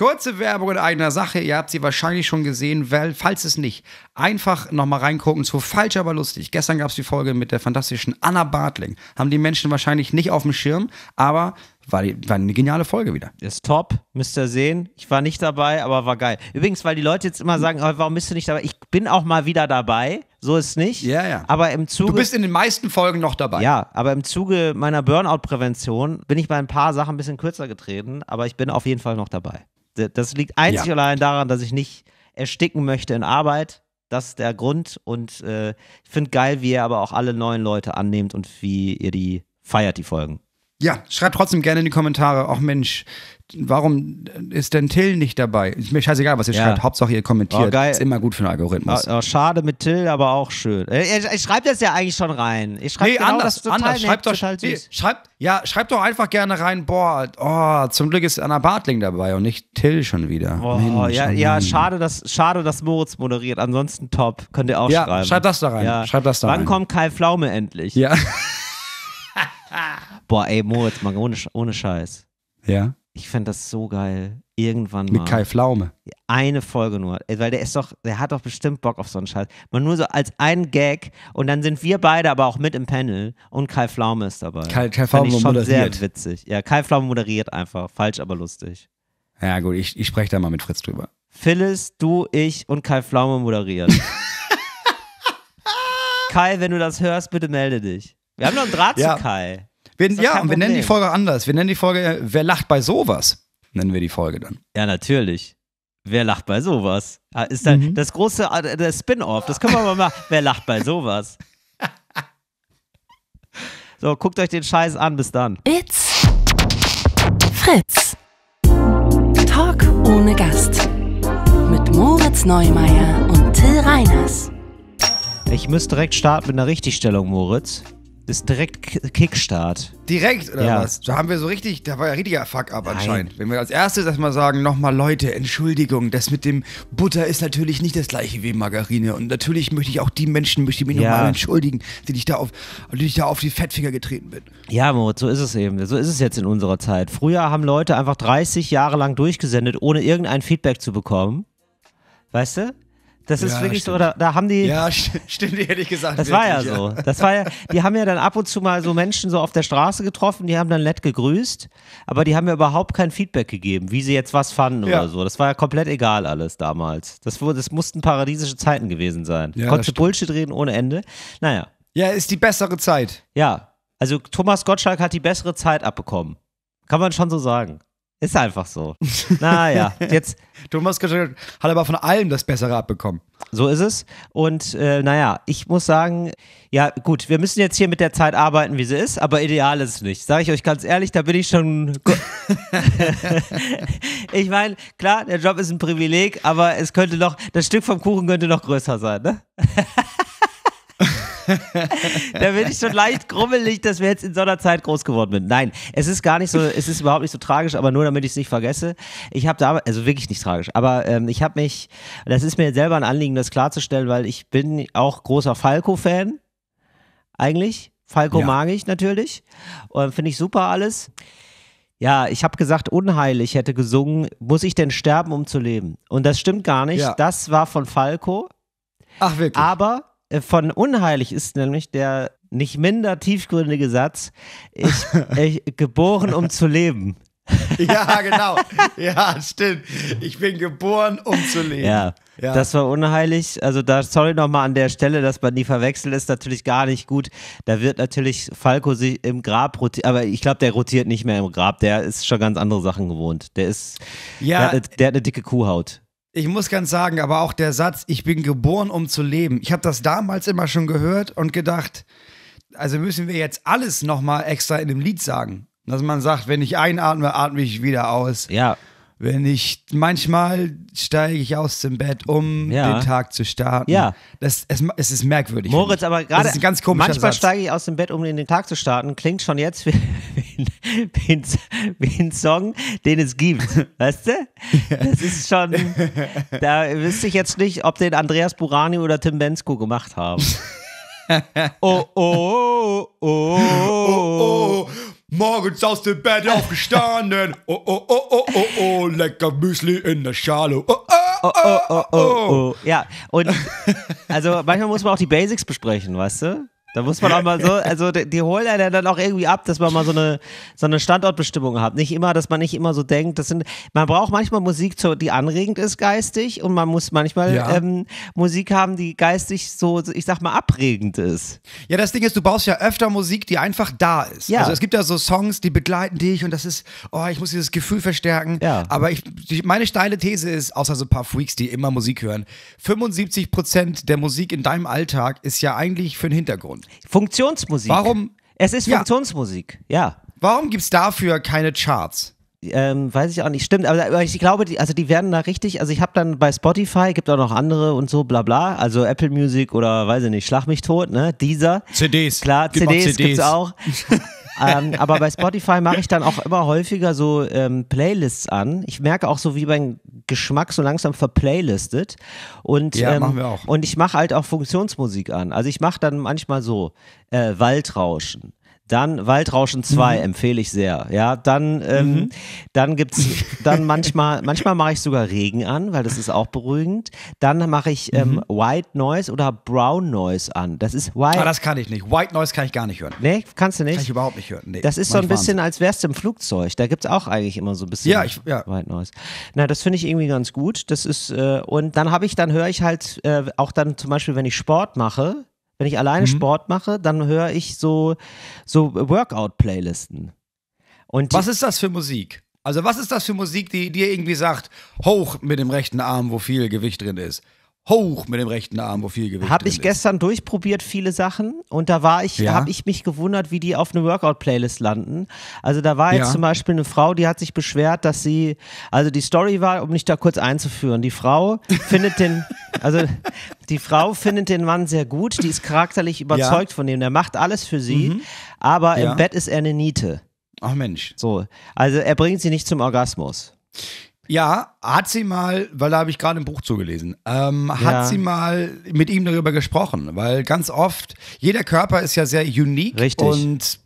Kurze Werbung in eigener Sache. Ihr habt sie wahrscheinlich schon gesehen. Weil, falls es nicht, einfach nochmal reingucken zu Falsch, aber lustig. Gestern gab es die Folge mit der fantastischen Anna Bartling. Haben die Menschen wahrscheinlich nicht auf dem Schirm, aber war, die, war eine geniale Folge wieder. Ist top, müsst ihr sehen. Ich war nicht dabei, aber war geil. Übrigens, weil die Leute jetzt immer sagen, oh, warum bist du nicht dabei? Ich bin auch mal wieder dabei. So ist es nicht. Ja, ja. Aber im Zuge. Du bist in den meisten Folgen noch dabei. Ja, aber im Zuge meiner Burnout-Prävention bin ich bei ein paar Sachen ein bisschen kürzer getreten, aber ich bin auf jeden Fall noch dabei. Das liegt einzig ja. allein daran, dass ich nicht ersticken möchte in Arbeit. Das ist der Grund. Und äh, ich finde geil, wie ihr aber auch alle neuen Leute annehmt und wie ihr die feiert, die Folgen. Ja, schreibt trotzdem gerne in die Kommentare, auch Mensch, warum ist denn Till nicht dabei? Ist mir scheißegal, was ihr ja. schreibt. Hauptsache ihr kommentiert. Oh, geil. Ist immer gut für den Algorithmus. Oh, oh, schade mit Till, aber auch schön. Ich, ich schreibe das ja eigentlich schon rein. Ich schreibe nee, genau, anders, das anders. Schreibt doch, nee, schreibt, ja, schreibt doch einfach gerne rein, boah, oh, zum Glück ist Anna Bartling dabei und nicht Till schon wieder. Oh, Mensch, ja, oh ja, schade, dass, schade, dass Moritz moderiert. Ansonsten top. Könnt ihr auch ja, schreiben. Schreibt das da rein. Ja. Schreibt das da Wann rein. kommt Kai Pflaume endlich? Ja. boah, ey, Moritz, mal ohne, ohne Scheiß. Ja. Ich fände das so geil. Irgendwann mal. Mit Kai Pflaume. Eine Folge nur. Weil der ist doch, der hat doch bestimmt Bock auf so einen Scheiß. Man nur so als ein Gag und dann sind wir beide aber auch mit im Panel und Kai Pflaume ist dabei. Kai, Kai Pflaume ich schon moderiert. sehr witzig. Ja, Kai Pflaume moderiert einfach. Falsch, aber lustig. Ja, gut, ich, ich spreche da mal mit Fritz drüber. Phyllis, du, ich und Kai Pflaume moderieren. Kai, wenn du das hörst, bitte melde dich. Wir haben noch einen Draht ja. zu Kai. Wir, ja, und wir nennen die Folge anders. Wir nennen die Folge Wer lacht bei sowas? Nennen wir die Folge dann. Ja, natürlich. Wer lacht bei sowas? Ah, ist dann mhm. das große der Spin-off. Das können wir mal machen. Wer lacht bei sowas? So, guckt euch den Scheiß an. Bis dann. It's Fritz. Talk ohne Gast. Mit Moritz Neumeier und Till Reiners. Ich müsste direkt starten mit einer Richtigstellung, Moritz. Ist direkt Kickstart. Direkt, oder ja. was? Da haben wir so richtig, da war ja richtiger Fuck-up anscheinend. Wenn wir als erstes erstmal sagen, nochmal Leute, Entschuldigung, das mit dem Butter ist natürlich nicht das gleiche wie Margarine. Und natürlich möchte ich auch die Menschen, möchte ich mich ja. nochmal entschuldigen, die ich da auf, die ich da auf die Fettfinger getreten bin. Ja, Moritz, so ist es eben. So ist es jetzt in unserer Zeit. Früher haben Leute einfach 30 Jahre lang durchgesendet, ohne irgendein Feedback zu bekommen. Weißt du? Das ist ja, wirklich stimmt. so, da, da haben die. Ja, stimmt, ehrlich gesagt. Das war ja, ja, so. Das war ja, die haben ja dann ab und zu mal so Menschen so auf der Straße getroffen, die haben dann nett gegrüßt, aber die haben ja überhaupt kein Feedback gegeben, wie sie jetzt was fanden ja. oder so. Das war ja komplett egal alles damals. Das, das mussten paradiesische Zeiten gewesen sein. Ja, Konntest Bullshit reden ohne Ende. Naja. Ja, ist die bessere Zeit. Ja. Also Thomas Gottschalk hat die bessere Zeit abbekommen. Kann man schon so sagen. Ist einfach so. Naja, jetzt. Thomas Gottschalk hat aber von allem das Bessere abbekommen. So ist es. Und äh, naja, ich muss sagen, ja, gut, wir müssen jetzt hier mit der Zeit arbeiten, wie sie ist, aber ideal ist es nicht. Sage ich euch ganz ehrlich, da bin ich schon. ich meine, klar, der Job ist ein Privileg, aber es könnte noch, das Stück vom Kuchen könnte noch größer sein, ne? da bin ich schon leicht grummelig, dass wir jetzt in so einer Zeit groß geworden sind. Nein, es ist gar nicht so, es ist überhaupt nicht so tragisch, aber nur damit ich es nicht vergesse. Ich habe da, also wirklich nicht tragisch, aber ähm, ich habe mich, das ist mir selber ein Anliegen, das klarzustellen, weil ich bin auch großer Falco-Fan. Eigentlich. Falco ja. mag ich natürlich. Finde ich super alles. Ja, ich habe gesagt, unheilig hätte gesungen, muss ich denn sterben, um zu leben? Und das stimmt gar nicht. Ja. Das war von Falco. Ach, wirklich? Aber von unheilig ist nämlich der nicht minder tiefgründige Satz, ich, ich geboren, um zu leben. ja, genau. Ja, stimmt. Ich bin geboren, um zu leben. Ja, ja. das war unheilig. Also da, sorry nochmal an der Stelle, dass man nie verwechselt, ist natürlich gar nicht gut. Da wird natürlich Falco sich im Grab rotiert, aber ich glaube, der rotiert nicht mehr im Grab. Der ist schon ganz andere Sachen gewohnt. Der ist, ja. der, hat, der hat eine dicke Kuhhaut. Ich muss ganz sagen, aber auch der Satz, ich bin geboren, um zu leben. Ich habe das damals immer schon gehört und gedacht, also müssen wir jetzt alles nochmal extra in dem Lied sagen. Dass man sagt, wenn ich einatme, atme ich wieder aus. Ja. Wenn ich manchmal steige ich aus dem Bett, um ja. den Tag zu starten. Ja. Das, es, es ist merkwürdig. Moritz, aber gerade das ist ein ganz komischer manchmal Satz. steige ich aus dem Bett, um in den Tag zu starten. Klingt schon jetzt wie, wie, ein, wie ein Song, den es gibt. Weißt du? Das ist schon. Da wüsste ich jetzt nicht, ob den Andreas Burani oder Tim Bensko gemacht haben. oh, oh, oh, oh, oh. oh, oh. Morgens aus dem Bett aufgestanden. Oh, oh, oh, oh, oh, oh, lecker Müsli in der Schale. Oh, oh, Oh, oh, oh, oh, oh. Ja, und also manchmal muss man auch die Basics besprechen, weißt du? Da muss man auch mal so, also die, die holen einen dann auch irgendwie ab, dass man mal so eine, so eine Standortbestimmung hat. Nicht immer, dass man nicht immer so denkt, das sind, man braucht manchmal Musik, die anregend ist geistig und man muss manchmal Ja. ähm, Musik haben, die geistig so, ich sag mal, abregend ist. Ja, das Ding ist, du brauchst ja öfter Musik, die einfach da ist. Ja. Also es gibt ja so Songs, die begleiten dich und das ist, oh, ich muss dieses Gefühl verstärken. Ja. Aber ich, meine steile These ist, außer so ein paar Freaks, die immer Musik hören, 75% der Musik in deinem Alltag ist ja eigentlich für den Hintergrund. Funktionsmusik. Warum- Es ist Ja. Funktionsmusik, ja. Warum gibt es dafür keine Charts? Ähm, weiß ich auch nicht, stimmt, aber, ich glaube, die, also die werden da richtig, also ich habe dann bei Spotify, gibt auch noch andere und so, bla bla, also Apple Music oder weiß ich nicht, Schlag mich tot, ne, dieser. CDs. Klar, Gib mal CDs, gibt's auch. ähm, aber bei Spotify mache ich dann auch immer häufiger so ähm, Playlists an. Ich merke auch so, wie mein Geschmack so langsam verplaylistet. Und, Ja, ähm, machen wir auch. Und ich mache halt auch Funktionsmusik an. Also ich mache dann manchmal so äh, Waldrauschen. Dann Waldrauschen 2 Mhm. empfehle ich sehr. Ja, dann, ähm, dann gibt's dann manchmal, manchmal mache ich sogar Regen an, weil das ist auch beruhigend. Dann mache ich ähm, Mhm. White Noise oder Brown Noise an. Das ist White. Ah, das kann ich nicht. White Noise kann ich gar nicht hören. Nee, kannst du Kann ich nicht. überhaupt nicht hören. Nee, Das ist so ein bisschen, als wärst du im Flugzeug. Da gibt es auch eigentlich immer so ein bisschen Ja, ich- ja. White Noise. Na, das finde ich irgendwie ganz gut. Das ist, äh, und dann habe ich, dann höre ich halt äh, auch dann zum Beispiel, wenn ich Sport mache, wenn ich alleine Mhm. Sport mache, dann höre ich so, so Workout-Playlisten. Und Was ist das für Musik? Also was ist das für Musik, die dir irgendwie sagt, hoch mit dem rechten Arm, wo viel Gewicht drin ist. Hoch mit dem rechten Arm, wo viel Gewicht Habe ich ist. gestern durchprobiert, viele Sachen. Und da war ich, Ja. habe ich mich gewundert, wie die auf eine Workout-Playlist landen. Also da war jetzt Ja. zum Beispiel eine Frau, die hat sich beschwert, dass sie, also die Story war, um mich da kurz einzuführen, die Frau findet den, also die Frau findet den Mann sehr gut, die ist charakterlich überzeugt von dem, der macht alles für sie, aber Mhm. Ja. im Bett ist er eine Niete. Ach Mensch. So, also er bringt sie nicht zum Orgasmus. Ja, hat sie mal, weil da habe ich gerade ein Buch zugelesen, ähm, hat Ja. sie mal mit ihm darüber gesprochen, weil ganz oft, jeder Körper ist ja sehr unique Richtig. und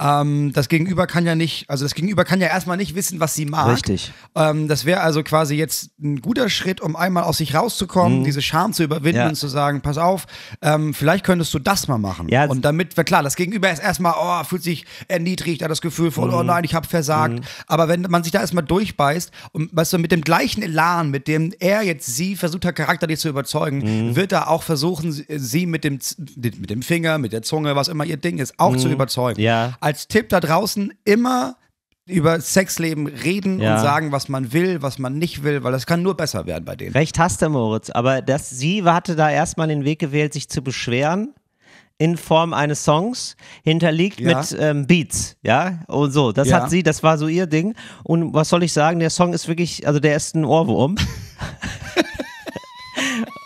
ähm, das Gegenüber kann ja nicht, also das Gegenüber kann ja erstmal nicht wissen, was sie mag. Richtig. Ähm, das wäre also quasi jetzt ein guter Schritt, um einmal aus sich rauszukommen, diese Scham zu überwinden Mhm. Ja. und zu sagen, pass auf, ähm, vielleicht könntest du das mal machen. Ja, und damit, klar, das Gegenüber ist erstmal, oh, fühlt sich erniedrigt, hat das Gefühl von, Mhm. oh nein, ich habe versagt. Aber wenn man sich da erstmal durchbeißt und weißt du, mit dem gleichen Elan, mit dem er jetzt sie versucht hat, charakterlich zu überzeugen, Mhm. wird er auch versuchen, sie- mit dem, mit dem Finger, mit der Zunge, was immer ihr Ding ist, auch zu überzeugen. Mhm. Ja. Als Tipp da draußen immer über Sexleben reden Ja. und sagen, was man will, was man nicht will, weil das kann nur besser werden bei denen. Recht hast du, Moritz. Aber das, sie hatte da erstmal den Weg gewählt, sich zu beschweren in Form eines Songs, hinterlegt Ja. mit ähm, Beats, ja, und so. Das Ja. hat sie, das war so ihr Ding. Und was soll ich sagen, der Song ist wirklich, also der ist ein Ohrwurm.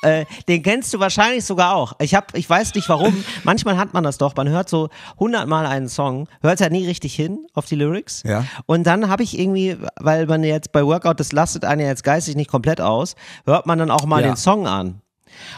Äh, den kennst du wahrscheinlich sogar auch. Ich hab, ich weiß nicht warum. Manchmal hat man das doch. Man hört so hundertmal einen Song, hört ja nie richtig hin auf die Lyrics. Ja. Und dann habe ich irgendwie, weil man jetzt bei Workout, das lastet einen ja jetzt geistig nicht komplett aus, hört man dann auch mal Ja. den Song an.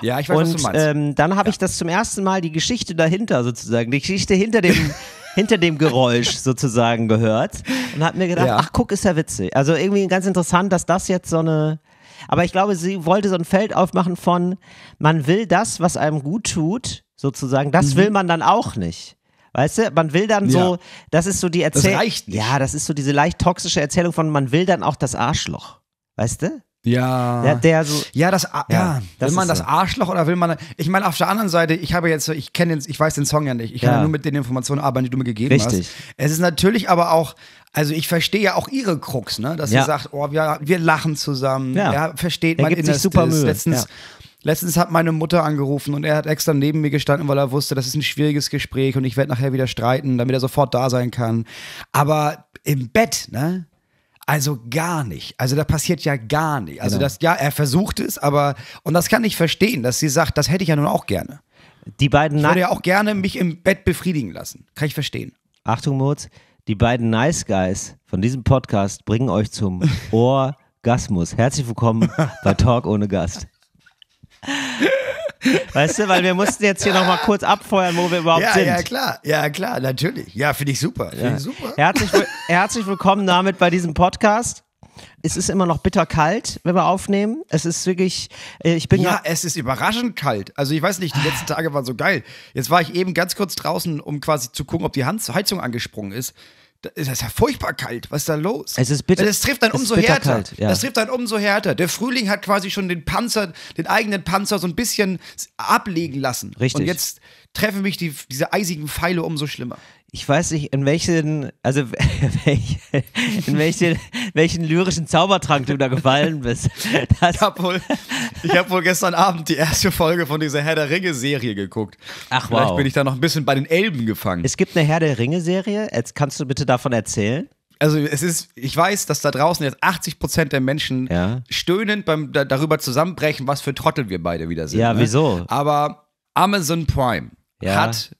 Ja, ich weiß, was du Und meinst. ähm, dann habe ich das zum ersten Mal, die Geschichte dahinter sozusagen, die Geschichte hinter dem, hinter dem Geräusch sozusagen gehört und habe mir gedacht, Ja. ach guck, ist ja witzig. Also irgendwie ganz interessant, dass das jetzt so eine, aber ich glaube, sie wollte so ein Feld aufmachen von, man will das, was einem gut tut, sozusagen, das will man dann auch nicht. Weißt du, man will dann Mhm. Ja. so, das ist so die Erzählung. Ja, das ist so diese leicht toxische Erzählung von, man will dann auch das Arschloch. Weißt du? Ja. Der, der so, Ja, das, Ja, ja, das will man das so. Arschloch oder will man, ich meine, auf der anderen Seite, ich habe jetzt, ich kenne den, ich weiß den Song ja nicht, ich kann Ja. nur mit den Informationen arbeiten, die du mir gegeben Richtig. hast. Es ist natürlich aber auch, also ich verstehe ja auch ihre Krux, ne, dass sie sagt, oh, wir, wir lachen zusammen, Ja. er versteht Er mein Innerstes. super Mühe, Letztens, letztens hat meine Mutter angerufen und er hat extra neben mir gestanden, weil er wusste, das ist ein schwieriges Gespräch und ich werde nachher wieder streiten, damit er sofort da sein kann. Aber im Bett, ne? Also gar nicht. Also da passiert ja gar nicht. Also Genau. das, ja, er versucht es, aber, und das kann ich verstehen, dass sie sagt, das hätte ich ja nun auch gerne. die beiden Ich würde ja auch gerne mich im Bett befriedigen lassen. Kann ich verstehen. Achtung, Moritz, die beiden Nice Guys von diesem Podcast bringen euch zum Orgasmus. Herzlich willkommen bei Talk ohne Gast. Weißt du, weil wir mussten jetzt hier nochmal kurz abfeuern, wo wir überhaupt ja, sind. ja, klar. Ja, klar, natürlich. Ja, finde ich super. Finde ich super. Herzlich, herzlich willkommen damit bei diesem Podcast. Es ist immer noch bitterkalt, wenn wir aufnehmen. Es ist wirklich, äh, ich bin Ja, es ist überraschend kalt. Also ich weiß nicht, die letzten Tage waren so geil. Jetzt war ich eben ganz kurz draußen, um quasi zu gucken, ob die Heizung angesprungen ist. Da ist ja furchtbar kalt. Was ist da los? Es ist bitter- Das trifft dann umso härter. ja. Das trifft dann umso härter. Der Frühling hat quasi schon den Panzer, den eigenen Panzer so ein bisschen ablegen lassen. Richtig. Und jetzt treffen mich die, diese eisigen Pfeile umso schlimmer. Ich weiß nicht, in welchen, also in welchen, welchen lyrischen Zaubertrank du da gefallen bist. Das, Ich habe wohl, ich hab wohl gestern Abend die erste Folge von dieser Herr der Ringe-Serie geguckt. Ach, Vielleicht wow. bin ich da noch ein bisschen bei den Elben gefangen. es gibt eine Herr der Ringe-Serie. Jetzt kannst du bitte davon erzählen? Also es ist, ich weiß, dass da draußen jetzt 80 Prozent der Menschen Ja. stöhnend beim, da, darüber zusammenbrechen, was für Trottel wir beide wieder sind. Ja, ne? wieso? Aber Amazon Prime Ja. hat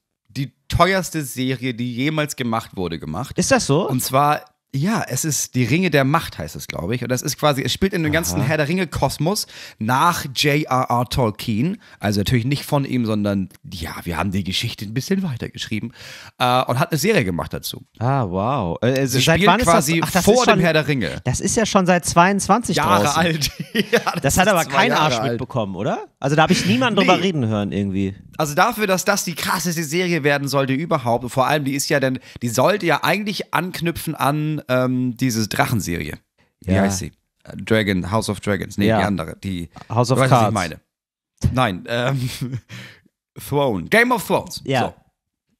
teuerste Serie, die jemals gemacht wurde, gemacht. Ist das so? Und zwar, ja, es ist die Ringe der Macht, heißt es, glaube ich. Und das ist quasi, es spielt in dem ganzen Herr der Ringe-Kosmos nach J.R.R. Tolkien. Also natürlich nicht von ihm, sondern ja, wir haben die Geschichte ein bisschen weitergeschrieben. Äh, und hat eine Serie gemacht dazu. ah, wow. Äh, also Sie seit spielt wann ist quasi das? Ach, das vor ist schon, dem Herr der Ringe. Das ist ja schon seit 22 Jahre draußen. alt. ja, Das, hat ist aber kein Arsch alt. mitbekommen, oder? Also da habe ich niemanden drüber Nee. reden hören irgendwie. Also dafür, dass das die krasseste Serie werden sollte überhaupt, und vor allem die ist ja dann, die sollte ja eigentlich anknüpfen an ähm, diese Drachenserie. Wie Ja. heißt sie? Äh, Dragon, House of Dragons. Nee, Ja. die andere. Die, House of weißt, was Cards. ich meine. Nein, ähm, Throne. Game of Thrones. Ja. So.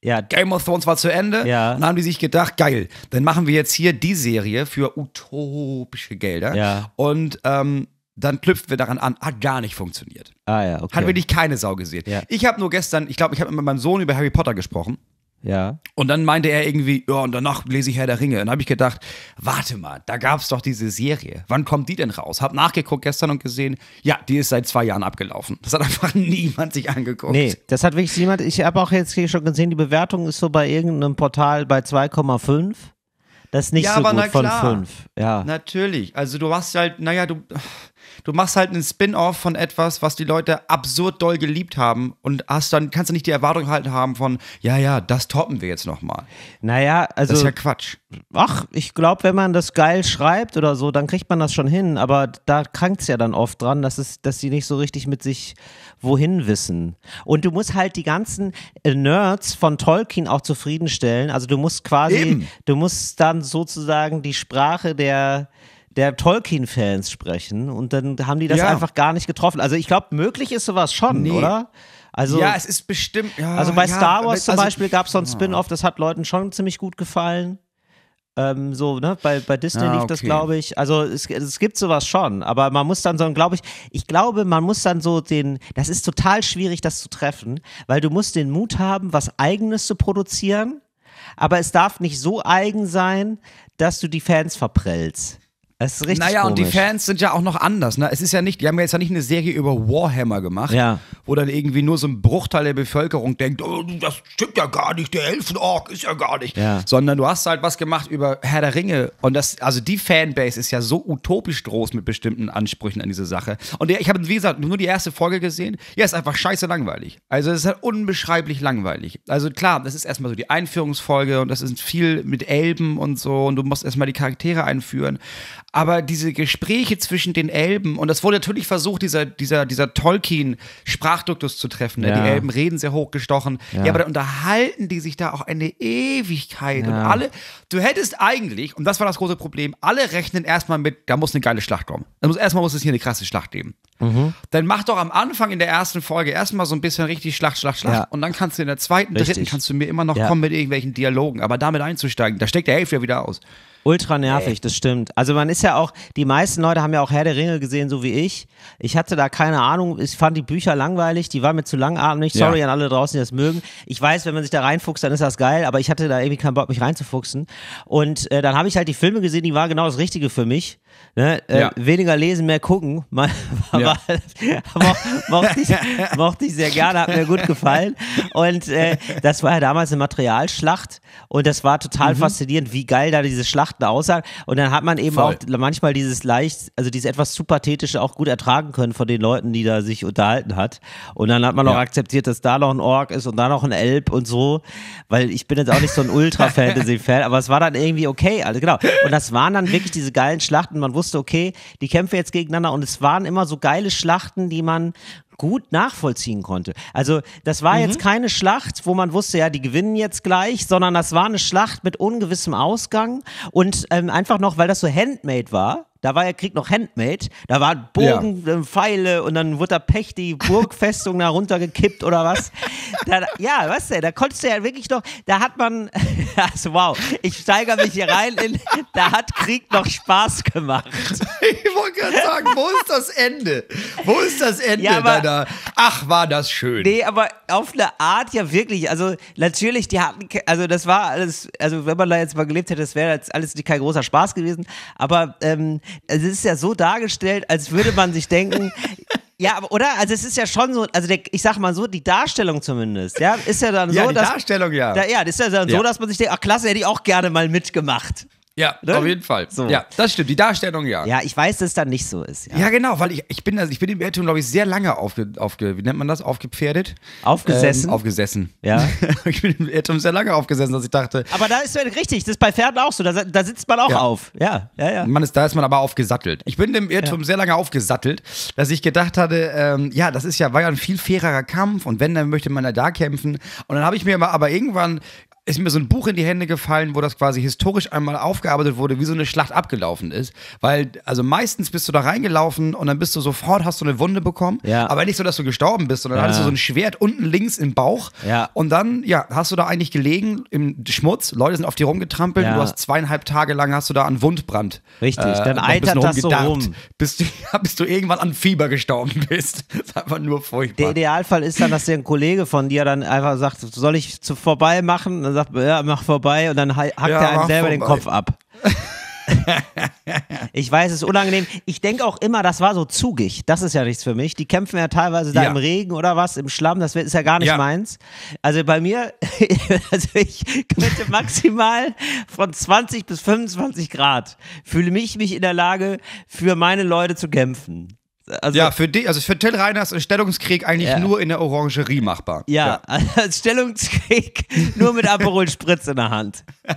Ja, Game of Thrones war zu Ende. Ja. Dann haben die sich gedacht, geil, dann machen wir jetzt hier die Serie für utopische Gelder. Ja. Und ähm, dann knüpfen wir daran an, hat gar nicht funktioniert. ah ja, okay. Hat wirklich keine Sau gesehen. Ja. Ich habe nur gestern, ich glaube, ich habe mit meinem Sohn über Harry Potter gesprochen. ja. Und dann meinte er irgendwie, ja, und danach lese ich Herr der Ringe. Und dann habe ich gedacht, warte mal, da gab es doch diese Serie. Wann kommt die denn raus? Hab nachgeguckt gestern und gesehen, ja, die ist seit zwei Jahren abgelaufen. Das hat einfach niemand sich angeguckt. Nee, das hat wirklich jemand, ich habe auch jetzt hier schon gesehen, die Bewertung ist so bei irgendeinem Portal bei 2,5. Das ist nicht Ja, so aber gut von klar. 5. Ja. Natürlich. Also du machst halt, naja, du, du machst halt einen Spin-off von etwas, was die Leute absurd doll geliebt haben und hast dann, kannst du nicht die Erwartung halten haben von, ja, ja, das toppen wir jetzt nochmal. Naja, also, Das ist ja Quatsch. ach, ich glaube, wenn man das geil schreibt oder so, dann kriegt man das schon hin. Aber da krankt es ja dann oft dran, dass, es, dass sie nicht so richtig mit sich wohin wissen. Und du musst halt die ganzen äh, Nerds von Tolkien auch zufriedenstellen. Also du musst quasi, Eben. du musst dann sozusagen die Sprache der der Tolkien-Fans sprechen und dann haben die das Ja. einfach gar nicht getroffen. Also ich glaube, möglich ist sowas schon, Nee. oder? Also, ja, es ist bestimmt. Ja, also bei ja, Star Wars zum also- Beispiel gab es so ein Spin-off, das hat Leuten schon ziemlich gut gefallen. Ähm, so, ne, bei, bei Disney Ah, lief das, okay. glaube ich. Also es, es gibt sowas schon, aber man muss dann so, glaube ich, ich glaube, man muss dann so den, das ist total schwierig, das zu treffen, weil du musst den Mut haben, was Eigenes zu produzieren, aber es darf nicht so eigen sein, dass du die Fans verprellst. Das ist richtig Naja, und die komisch. Fans sind ja auch noch anders. Ne? Es ist ja nicht, die haben ja jetzt ja nicht eine Serie über Warhammer gemacht, Ja. wo dann irgendwie nur so ein Bruchteil der Bevölkerung denkt, oh, das stimmt ja gar nicht, der Elfenork ist ja gar nicht. Ja. Sondern du hast halt was gemacht über Herr der Ringe. Und das, also die Fanbase ist ja so utopisch groß mit bestimmten Ansprüchen an diese Sache. Und ich habe, wie gesagt, nur die erste Folge gesehen. Ja, ist einfach scheiße langweilig. Also es ist halt unbeschreiblich langweilig. Also klar, das ist erstmal so die Einführungsfolge und das ist viel mit Elben und so und du musst erstmal die Charaktere einführen. Aber diese Gespräche zwischen den Elben, und das wurde natürlich versucht, dieser, dieser, dieser Tolkien-Sprachduktus zu treffen. Ne? Ja. Die Elben reden sehr hochgestochen. Ja. Ja. aber dann unterhalten die sich da auch eine Ewigkeit. Und Ja. alle, du hättest eigentlich, und das war das große Problem, alle rechnen erstmal mit, da muss eine geile Schlacht kommen. Da muss, erstmal muss es hier eine krasse Schlacht geben. Mhm. Dann mach doch am Anfang in der ersten Folge erstmal so ein bisschen richtig Schlacht, Schlacht, Schlacht. Ja. Und dann kannst du in der zweiten, Richtig. dritten, kannst du mir immer noch kommen mit irgendwelchen Dialogen. Aber damit einzusteigen, da steckt der Hälfte ja wieder aus. Ultra nervig, das stimmt. Also man ist ja auch, die meisten Leute haben ja auch Herr der Ringe gesehen, so wie ich. Ich hatte da keine Ahnung, ich fand die Bücher langweilig, die waren mir zu langatmig. Sorry Ja. an alle draußen, die das mögen. Ich weiß, wenn man sich da reinfuchst, dann ist das geil, aber ich hatte da irgendwie keinen Bock, mich reinzufuchsen. Und äh, dann habe ich halt die Filme gesehen, die waren genau das Richtige für mich. Ne? Äh, Ja. Weniger lesen, mehr gucken. Mal, Ja. mo mochte, ich, mochte ich sehr gerne, hat mir gut gefallen. Und äh, das war ja damals eine Materialschlacht und das war total faszinierend, wie geil da diese Schlachten Schlachten aussahen. Und dann hat man eben Voll. auch manchmal dieses leicht, also dieses etwas zu pathetische auch gut ertragen können von den Leuten, die da sich unterhalten hat. Und dann hat man auch Ja. akzeptiert, dass da noch ein Ork ist und da noch ein Elb und so. Weil ich bin jetzt auch nicht so ein Ultra-Fantasy-Fan, aber es war dann irgendwie okay. Also genau. Und das waren dann wirklich diese geilen Schlachten. Man wusste, okay, die kämpfen jetzt gegeneinander und es waren immer so geile Schlachten, die man gut nachvollziehen konnte. Also das war jetzt keine Schlacht, wo man wusste, ja, die gewinnen jetzt gleich, sondern das war eine Schlacht mit ungewissem Ausgang und ähm, einfach noch, weil das so handmade war. Da war der Krieg noch handmade. Da waren Bogen, äh, Pfeile und dann wurde da Pech die Burgfestung da runtergekippt oder was. Da, ja, was denn? Da konntest du ja wirklich noch, da hat man, also wow, ich steigere mich hier rein in, da hat Krieg noch Spaß gemacht. Ich wollte gerade sagen, wo ist das Ende? Wo ist das Ende Ja, aber- deiner? Ach, war das schön. Nee, aber auf eine Art ja wirklich. Also natürlich, die hatten, also das war alles, also wenn man da jetzt mal gelebt hätte, das wäre jetzt alles kein großer Spaß gewesen. Aber ähm, es ist ja so dargestellt, als würde man sich denken, ja, aber, oder? Also es ist ja schon so, also der, ich sag mal so, die Darstellung zumindest, ja, ist ja dann ja, so, die dass. Darstellung, ja. Da, ja, das ist ja dann so, Ja. dass man sich denkt, ach klasse, hätte ich auch gerne mal mitgemacht. Ja, Ne? auf jeden Fall. So. Ja, das stimmt. Die Darstellung, ja. Ja, ich weiß, dass es dann nicht so ist. Ja. Ja, genau, weil ich, ich bin also ich bin im Irrtum, glaube ich, sehr lange aufge, aufge, wie nennt man das? Aufgepferdet? Aufgesessen? Ähm, aufgesessen. Ja. ich bin im Irrtum sehr lange aufgesessen, dass ich dachte, Aber da ist ja richtig, das ist bei Pferden auch so, da, da sitzt man auch Ja. auf. Ja, ja, ja. man ist, da ist man aber aufgesattelt. Ich bin im Irrtum sehr lange aufgesattelt, dass ich gedacht hatte, ähm, ja, das ist ja, war ja ein viel fairerer Kampf und wenn, dann möchte man ja da kämpfen. Und dann habe ich mir aber, aber irgendwann ist mir so ein Buch in die Hände gefallen, wo das quasi historisch einmal aufgearbeitet wurde, wie so eine Schlacht abgelaufen ist. Weil, also meistens bist du da reingelaufen und dann bist du sofort, hast du eine Wunde bekommen. Ja. Aber nicht so, dass du gestorben bist, sondern Ja. hattest du so ein Schwert unten links im Bauch. Ja. Und dann, ja, hast du da eigentlich gelegen im Schmutz. Leute sind auf dir rumgetrampelt. Ja. Du hast zweieinhalb Tage lang hast du da an Wundbrand. Richtig, dann noch ein eitert das so rum. Bis du, bis du irgendwann an Fieber gestorben bist. Das ist einfach nur Der furchtbar. Idealfall ist dann, dass dir ein Kollege von dir dann einfach sagt, soll ich zu vorbei machen? Dann sagt ja, mach vorbei und dann hackt Ja, er einem selber den vorbei. Kopf ab. ich weiß, es ist unangenehm. Ich denke auch immer, das war so zugig. Das ist ja nichts für mich. Die kämpfen ja teilweise da Ja. im Regen oder was, im Schlamm. Das ist ja gar nicht Ja. meins. Also bei mir, also ich könnte maximal von 20 bis 25 Grad fühle mich mich in der Lage, für meine Leute zu kämpfen. Also, ja, für die, also für Till Reiners ist Stellungskrieg eigentlich Ja. nur in der Orangerie machbar. Ja, als Stellungskrieg nur mit Aperol Spritz in der Hand.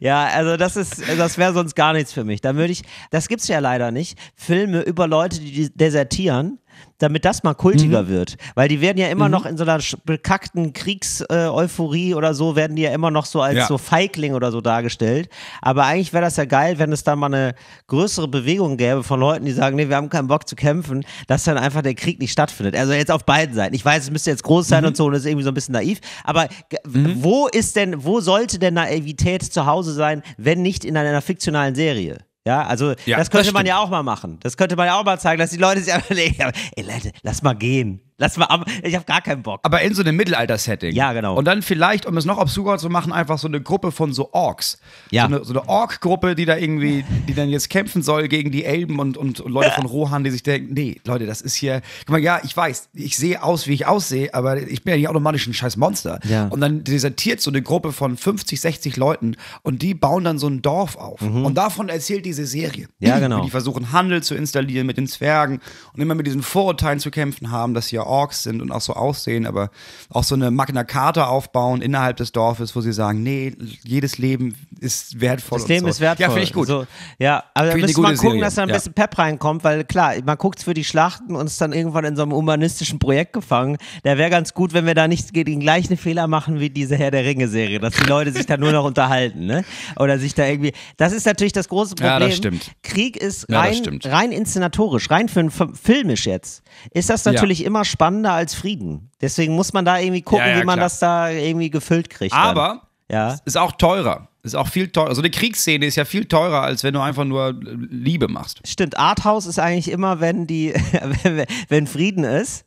Ja, also das ist, das wäre sonst gar nichts für mich. Da würde ich, das gibt's ja leider nicht, Filme über Leute, die desertieren, damit das mal kultiger Mhm. wird. Weil die werden ja immer noch in so einer bekackten Kriegseuphorie oder so, werden die ja immer noch so als Ja. so Feigling oder so dargestellt. Aber eigentlich wäre das ja geil, wenn es dann mal eine größere Bewegung gäbe von Leuten, die sagen, nee, wir haben keinen Bock zu kämpfen, dass dann einfach der Krieg nicht stattfindet. Also jetzt auf beiden Seiten. Ich weiß, es müsste jetzt groß Mhm. sein und so und das ist irgendwie so ein bisschen naiv. Aber g- wo ist denn, wo sollte denn Naivität zu Hause sein, wenn nicht in einer fiktionalen Serie? Ja, also Ja, das könnte das man ja auch mal machen. Das könnte man ja auch mal zeigen, dass die Leute sich einfach legen, ey Leute, lass mal gehen. Lass mal ab. Ich habe gar keinen Bock. Aber in so einem Mittelalter-Setting. Ja, genau. Und dann vielleicht, um es noch obskurer zu machen, einfach so eine Gruppe von so Orks. Ja. So eine, so eine Ork-Gruppe, die da irgendwie, die dann jetzt kämpfen soll gegen die Elben und, und, Leute von Rohan, die sich denken, nee, Leute, das ist hier, guck mal, ja, ich weiß, ich sehe aus, wie ich aussehe, aber ich bin ja nicht automatisch ein scheiß Monster. Ja. Und dann desertiert so eine Gruppe von 50, 60 Leuten und die bauen dann so ein Dorf auf. Und davon erzählt diese Serie. Mhm. Ja, genau. Wie die versuchen, Handel zu installieren mit den Zwergen und immer mit diesen Vorurteilen zu kämpfen haben, dass sie ja Orks sind und auch so aussehen, aber auch so eine Magna Carta aufbauen innerhalb des Dorfes, wo sie sagen, nee, jedes Leben ist wertvoll. Das Leben so. ist wertvoll. Ja, finde ich gut. So, ja, aber da eine man gute gucken, Serie, dass da ein ja. bisschen Pep reinkommt, weil klar, man guckt für die Schlachten und ist dann irgendwann in so einem humanistischen Projekt gefangen. Da wäre ganz gut, wenn wir da nicht den gleichen Fehler machen wie diese Herr der Ringe-Serie, dass die Leute sich da nur noch unterhalten, ne? Oder sich da irgendwie. Das ist natürlich das große Problem. Ja, das stimmt. Krieg ist Ja, rein, stimmt. rein inszenatorisch, rein für ein F- filmisch jetzt, ist das natürlich immer spannender als Frieden. Deswegen muss man da irgendwie gucken, Ja, ja, wie man klar. das da irgendwie gefüllt kriegt. dann. Aber ja. ist auch teurer. Ist auch viel teurer. Also eine Kriegsszene ist ja viel teurer, als wenn du einfach nur Liebe machst. Stimmt, Arthouse ist eigentlich immer, wenn die, wenn, wenn Frieden ist.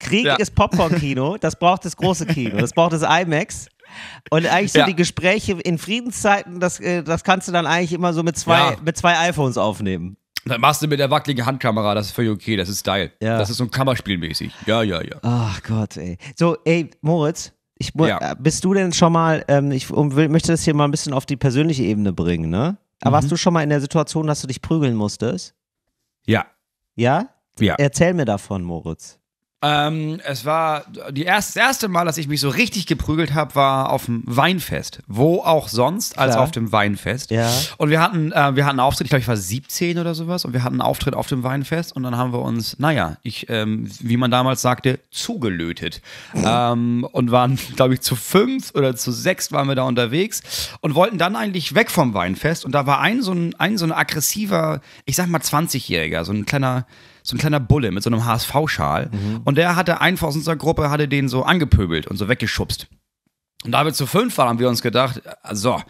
Krieg Ja. ist Popcorn-Kino, das braucht das große Kino, das braucht das IMAX. Und eigentlich so Ja. die Gespräche in Friedenszeiten, das, äh, das kannst du dann eigentlich immer so mit zwei, Ja. mit zwei iPhones aufnehmen. Dann machst du mit der wackeligen Handkamera, das ist völlig okay, das ist Style. Ja. Das ist so ein Kammerspielmäßig. Ja, ja, ja. Ach Gott, ey. So, ey, Moritz, Ich, Ja. äh, Bist du denn schon mal, ähm, ich will, möchte das hier mal ein bisschen auf die persönliche Ebene bringen, ne? Aber Mhm. warst du schon mal in der Situation, dass du dich prügeln musstest? Ja. Ja? Ja. Erzähl mir davon, Moritz. Ähm, es war die erst, das erste Mal, dass ich mich so richtig geprügelt habe, war auf dem Weinfest. Wo auch sonst als Klar. auf dem Weinfest. Ja. Und wir hatten, äh, wir hatten einen Auftritt, ich glaube, ich war 17 oder sowas, und wir hatten einen Auftritt auf dem Weinfest und dann haben wir uns, naja, ich, ähm, wie man damals sagte, zugelötet. ähm, und waren, glaube ich, zu fünf oder zu sechs waren wir da unterwegs und wollten dann eigentlich weg vom Weinfest. Und da war ein so ein, ein, so ein aggressiver, ich sag mal 20-Jähriger, so ein kleiner so ein kleiner Bulle mit so einem HSV-Schal. Und der hatte einfach aus unserer Gruppe, hatte den so angepöbelt und so weggeschubst. Und da wir zu fünf waren, haben wir uns gedacht, so,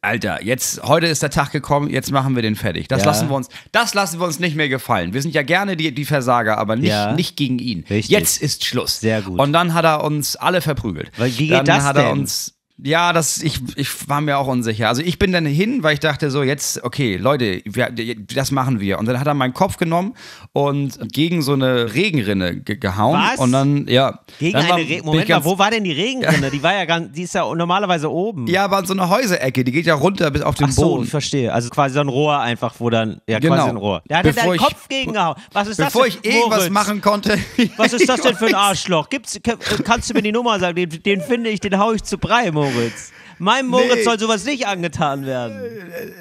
Alter, jetzt, heute ist der Tag gekommen, jetzt machen wir den fertig. Das Ja. lassen wir uns, das lassen wir uns nicht mehr gefallen. Wir sind ja gerne die, die Versager, aber nicht, Ja. nicht gegen ihn. Richtig. Jetzt ist Schluss. Sehr gut. Und dann hat er uns alle verprügelt. Weil, wie geht dann das hat er denn? uns ja, das, ich, ich war mir auch unsicher. Also ich bin dann hin, weil ich dachte so, jetzt, okay, Leute, wir, das machen wir. Und dann hat er meinen Kopf genommen und gegen so eine Regenrinne ge gehauen. Was? Und dann, ja. Gegen dann eine war- Re bin ich Moment mal, wo war denn die Regenrinne? Die war ja ganz, die ist ja normalerweise oben. Ja, aber so eine Häuserecke, die geht ja runter bis auf den Ach so, Boden. ich verstehe. Also quasi so ein Rohr einfach, wo dann, ja Genau. quasi ein Rohr. Da hat er deinen ich- Kopf gegengehauen. Was ist Bevor das ich denn? irgendwas Moritz, machen konnte. Was ist das denn für ein Arschloch? Gibt's, ka- kannst du mir die Nummer sagen? Den, den finde ich, den hau ich zu Brei, Moritz. Meinem Moritz Nee. soll sowas nicht angetan werden.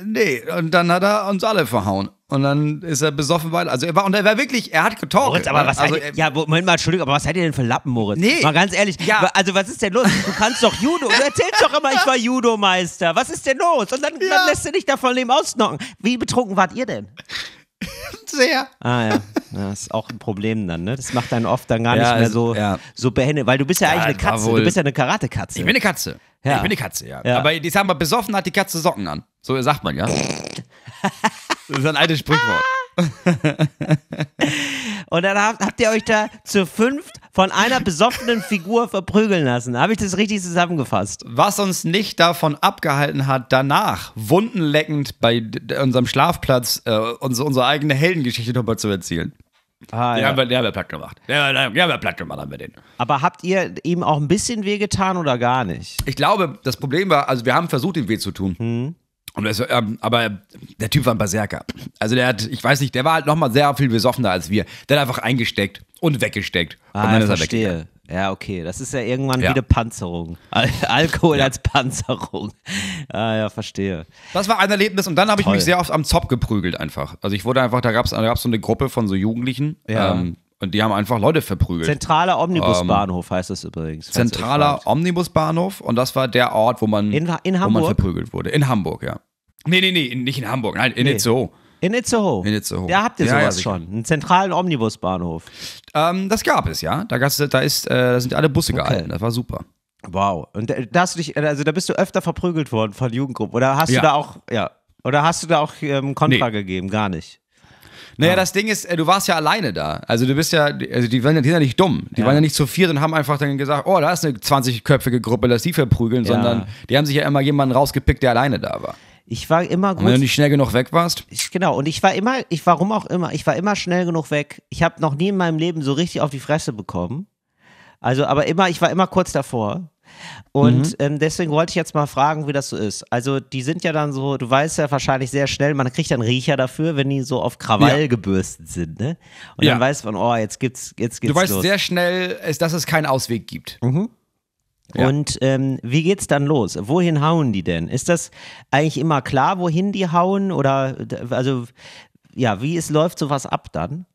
Nee, und dann hat er uns alle verhauen. Und dann ist er besoffen weiter. Also er war, und er war wirklich, er hat getorkelt. Moritz, aber was also, ihr, ja, Moment mal, Entschuldigung, aber was seid ihr denn für Lappen, Moritz? Nee. Mal ganz ehrlich, Ja. also was ist denn los? Du kannst doch Judo, du erzählst doch immer, ich war Judo-Meister. Was ist denn los? Und dann, Ja. dann lässt du dich da von dem ausnocken. Wie betrunken wart ihr denn? sehr. Ah ja. ja, das ist auch ein Problem dann, ne? Das macht dann oft dann gar Ja, nicht mehr so, ja. so behindert, weil du bist ja, eigentlich eine Katze, wohl- du bist ja eine Karatekatze. Ich bin eine Katze. Ja. Ich bin eine Katze, ja. Ja. Aber ich sag mal, besoffen hat die Katze Socken an. So sagt man, ja. Das ist ein altes Sprichwort. Und dann habt, habt ihr euch da zu fünft von einer besoffenen Figur verprügeln lassen. Habe ich das richtig zusammengefasst? Was uns nicht davon abgehalten hat, danach wundenleckend bei unserem Schlafplatz äh, unsere, unsere eigene Heldengeschichte nochmal zu erzählen. Ah, Den, ja. haben wir, den haben wir platt gemacht. Den, haben wir- den haben wir platt gemacht, haben wir den. Aber habt ihr ihm auch ein bisschen wehgetan oder gar nicht? Ich glaube, das Problem war, also wir haben versucht, ihm weh zu tun. Hm. Und es, ähm, aber der Typ war ein Berserker. Also der hat, ich weiß nicht, der war halt nochmal sehr viel besoffener als wir. Der hat einfach eingesteckt und weggesteckt. und Ah, dann ich ist er weggegangen. Ja, okay. Das ist ja irgendwann Ja. wie eine Panzerung. Al Alkohol als Panzerung. Ah, ja, verstehe. Das war ein Erlebnis und dann habe ich mich sehr oft am Zopf geprügelt einfach. Also ich wurde einfach, da gab es da gab's so eine Gruppe von so Jugendlichen Ja. ähm, und die haben einfach Leute verprügelt. Zentraler Omnibusbahnhof heißt das übrigens. Zentraler. Omnibusbahnhof und das war der Ort, wo man, In- in wo man Hamburg? verprügelt wurde. In Hamburg, ja. Nee, nee, nee, nicht in Hamburg, nein, in Nee. Itzehoe. In Itzehoe. In Itzehoe. Da habt ihr Ja, ja, sowas sicher. schon. Einen zentralen Omnibusbahnhof. Ähm, das gab es, ja. Da, gab's, da, ist, äh, da sind alle Busse gehalten. Das war super. Wow. Und da, da hast du dich, also da bist du öfter verprügelt worden von Jugendgruppen. Oder hast Ja. du da auch, ja. Oder hast du da auch ähm, Kontra Nee. gegeben? Gar nicht. Naja, das Ding ist, äh, du warst ja alleine da. Also du bist ja, also die waren ja, die sind ja nicht dumm. Die Ja. waren ja nicht zu viert und haben einfach dann gesagt, oh, da ist eine 20-köpfige Gruppe, lass die verprügeln, Ja. sondern die haben sich ja immer jemanden rausgepickt, der alleine da war. Ich war immer Und wenn du gut. nicht schnell genug weg warst, Ich, genau. Und ich war immer, ich warum auch immer, ich war immer schnell genug weg. Ich habe noch nie in meinem Leben so richtig auf die Fresse bekommen. Also, aber immer, ich war immer kurz davor. Und Mhm. ähm, deswegen wollte ich jetzt mal fragen, wie das so ist. Also, die sind ja dann so, du weißt ja wahrscheinlich sehr schnell, man kriegt dann Riecher dafür, wenn die so auf Krawall Ja. gebürstet sind, ne? Und Ja. dann weiß man, oh, jetzt gibt's, jetzt geht's du weißt los. sehr schnell, dass es keinen Ausweg gibt. Ja. Und ähm, wie geht's dann los? Wohin hauen die denn? Ist das eigentlich immer klar, wohin die hauen? Oder also ja, wie es läuft sowas ab dann?